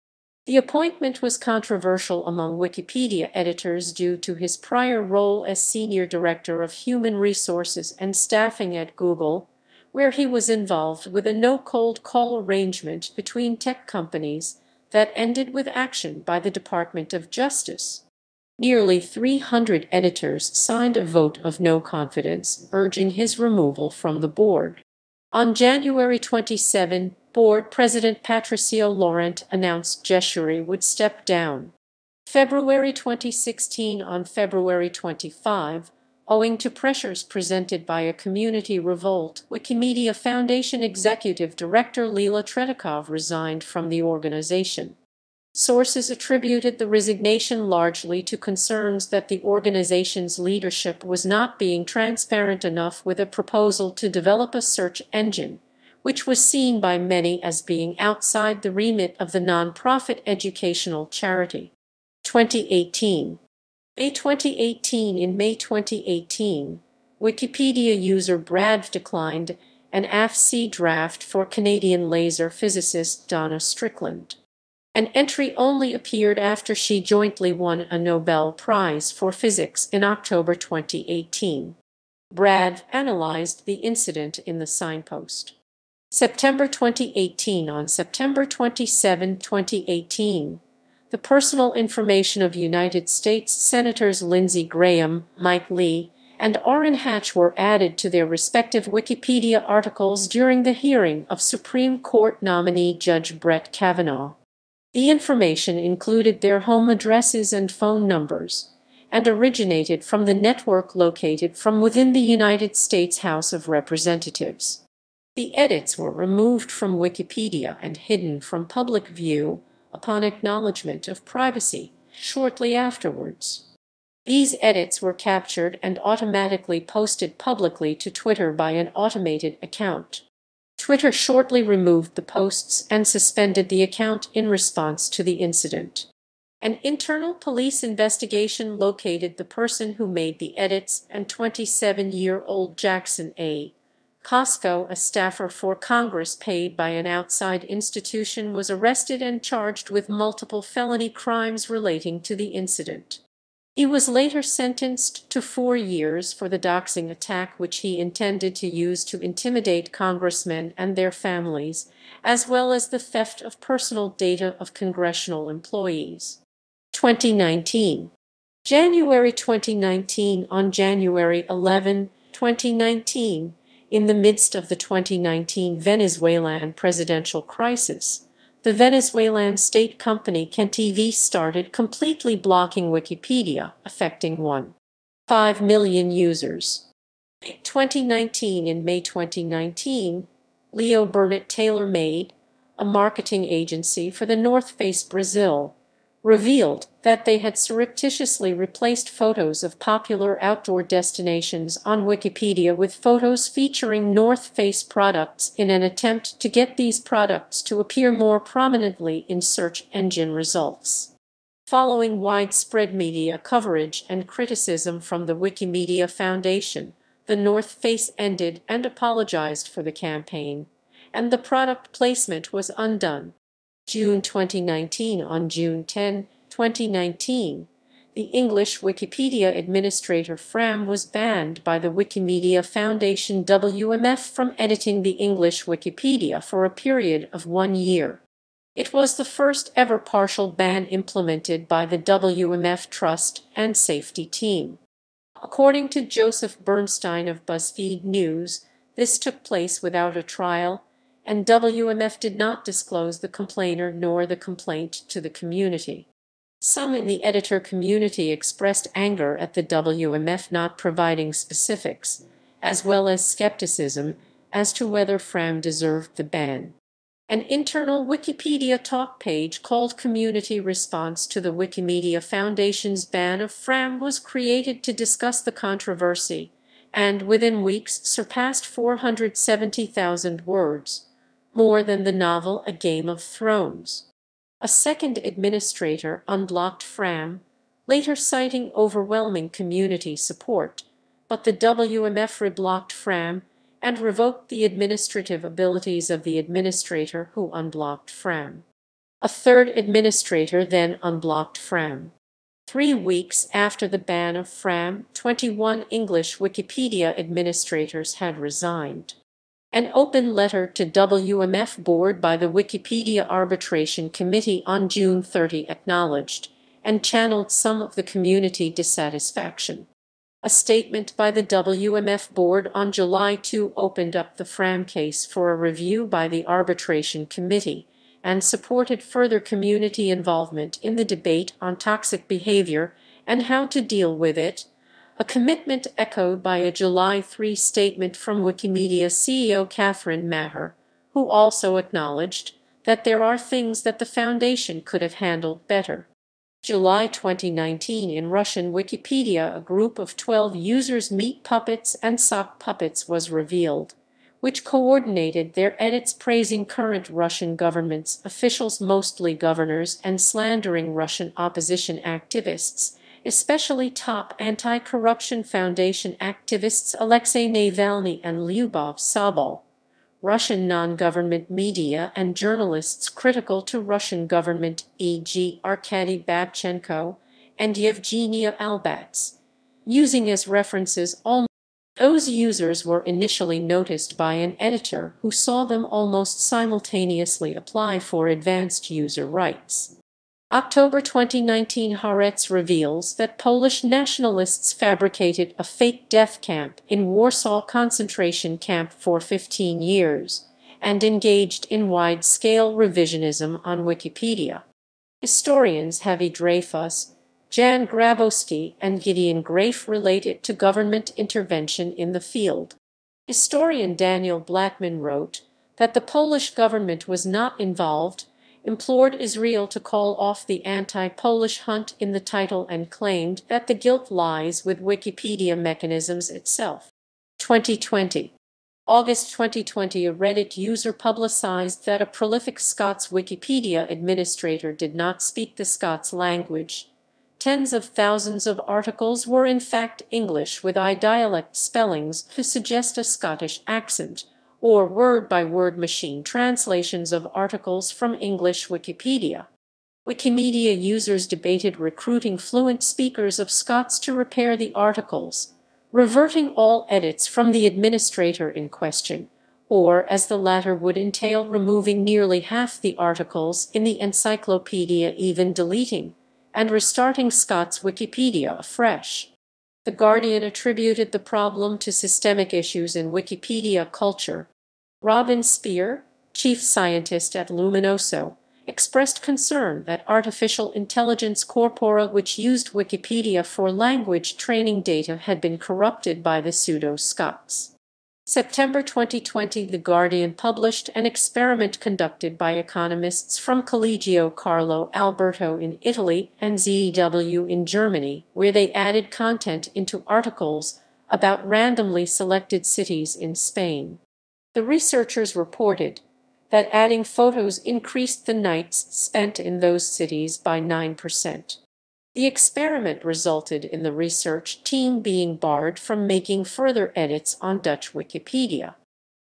The appointment was controversial among Wikipedia editors due to his prior role as Senior Director of Human Resources and Staffing at Google, where he was involved with a no-cold call arrangement between tech companies that ended with action by the Department of Justice. Nearly 300 editors signed a vote of no confidence urging his removal from the board. On January 27, board president Patricio Lorente announced Geshuri would step down. February 2016 On February 25, owing to pressures presented by a community revolt, Wikimedia Foundation Executive Director Lila Tretikov resigned from the organization. Sources attributed the resignation largely to concerns that the organization's leadership was not being transparent enough with a proposal to develop a search engine, which was seen by many as being outside the remit of the nonprofit educational charity. 2018 May 2018 In May 2018, Wikipedia user Brad declined an AFC draft for Canadian laser physicist Donna Strickland. An entry only appeared after she jointly won a Nobel Prize for Physics in October 2018. Brad analyzed the incident in the signpost. September 2018 On September 27, 2018, the personal information of United States Senators Lindsey Graham, Mike Lee, and Orrin Hatch were added to their respective Wikipedia articles during the hearing of Supreme Court nominee Judge Brett Kavanaugh. The information included their home addresses and phone numbers, and originated from the network located from within the United States House of Representatives. The edits were removed from Wikipedia and hidden from public view upon acknowledgement of privacy shortly afterwards. These edits were captured and automatically posted publicly to Twitter by an automated account. Twitter shortly removed the posts and suspended the account in response to the incident. An internal police investigation located the person who made the edits and 27-year-old Jackson A. Cosko, a staffer for Congress paid by an outside institution, was arrested and charged with multiple felony crimes relating to the incident. He was later sentenced to four years for the doxing attack which he intended to use to intimidate congressmen and their families, as well as the theft of personal data of congressional employees. 2019 January 2019 On January 11, 2019, in the midst of the 2019 Venezuelan presidential crisis, the Venezuelan state company CanTV started completely blocking Wikipedia, affecting 1.5 million users. 2019 In May 2019, Leo Burnett Tailor Made, a marketing agency for the North Face Brazil, revealed that they had surreptitiously replaced photos of popular outdoor destinations on Wikipedia with photos featuring North Face products in an attempt to get these products to appear more prominently in search engine results. Following widespread media coverage and criticism from the Wikimedia Foundation, the North Face ended and apologized for the campaign, and the product placement was undone. June 2019 On June 10, 2019, the English Wikipedia administrator Fram was banned by the Wikimedia Foundation WMF from editing the English Wikipedia for a period of one year. It was the first ever partial ban implemented by the WMF Trust and Safety Team. According to Joseph Bernstein of BuzzFeed News, this took place without a trial and WMF did not disclose the complainer nor the complaint to the community. Some in the editor community expressed anger at the WMF not providing specifics, as well as skepticism as to whether Fram deserved the ban. An internal Wikipedia talk page called Community Response to the Wikimedia Foundation's ban of Fram was created to discuss the controversy, and within weeks surpassed 470,000 words, more than the novel A Game of Thrones. A second administrator unblocked Fram, later citing overwhelming community support, but the WMF reblocked Fram and revoked the administrative abilities of the administrator who unblocked Fram. A third administrator then unblocked Fram. Three weeks after the ban of Fram, 21 English Wikipedia administrators had resigned. An open letter to WMF board by the Wikipedia Arbitration Committee on June 30 acknowledged and channeled some of the community dissatisfaction. A statement by the WMF board on July 2 opened up the Fram case for a review by the Arbitration Committee and supported further community involvement in the debate on toxic behavior and how to deal with it, a commitment echoed by a July 3 statement from Wikimedia CEO Katherine Maher, who also acknowledged that there are things that the foundation could have handled better. July 2019 in Russian Wikipedia a group of 12 users Meat Puppets and Sock Puppets was revealed, which coordinated their edits praising current Russian government's officials mostly governors and slandering Russian opposition activists especially top anti-corruption foundation activists Alexei Navalny and Lyubov Sobol, Russian non-government media and journalists critical to Russian government e.g. Arkady Babchenko and Yevgenia Albats, using as references all those users were initially noticed by an editor who saw them almost simultaneously apply for advanced user rights. October 2019 Haaretz reveals that Polish nationalists fabricated a fake death camp in Warsaw concentration camp for 15 years and engaged in wide-scale revisionism on Wikipedia. Historians Havi Dreifuss, Jan Grabowski, and Gideon Greif relate it to government intervention in the field. Historian Daniel Blatman wrote that the Polish government was not involved implored Israel to call off the anti-Polish hunt in the title and claimed that the guilt lies with Wikipedia mechanisms itself. 2020 August 2020 a Reddit user publicized that a prolific Scots Wikipedia administrator did not speak the Scots language. Tens of thousands of articles were in fact English with eye dialect spellings to suggest a Scottish accent, or word-by-word -word machine translations of articles from English Wikipedia. Wikimedia users debated recruiting fluent speakers of Scots to repair the articles, reverting all edits from the administrator in question, or as the latter would entail removing nearly half the articles in the encyclopedia even deleting, and restarting Scots Wikipedia afresh. The Guardian attributed the problem to systemic issues in Wikipedia culture. Robyn Speer, chief scientist at Luminoso, expressed concern that artificial intelligence corpora which used Wikipedia for language training data had been corrupted by the pseudo-Scots. September 2020 The Guardian published an experiment conducted by economists from Collegio Carlo Alberto in Italy and ZEW in Germany, where they added content into articles about randomly selected cities in Spain. The researchers reported that adding photos increased the nights spent in those cities by 9%. The experiment resulted in the research team being barred from making further edits on Dutch Wikipedia.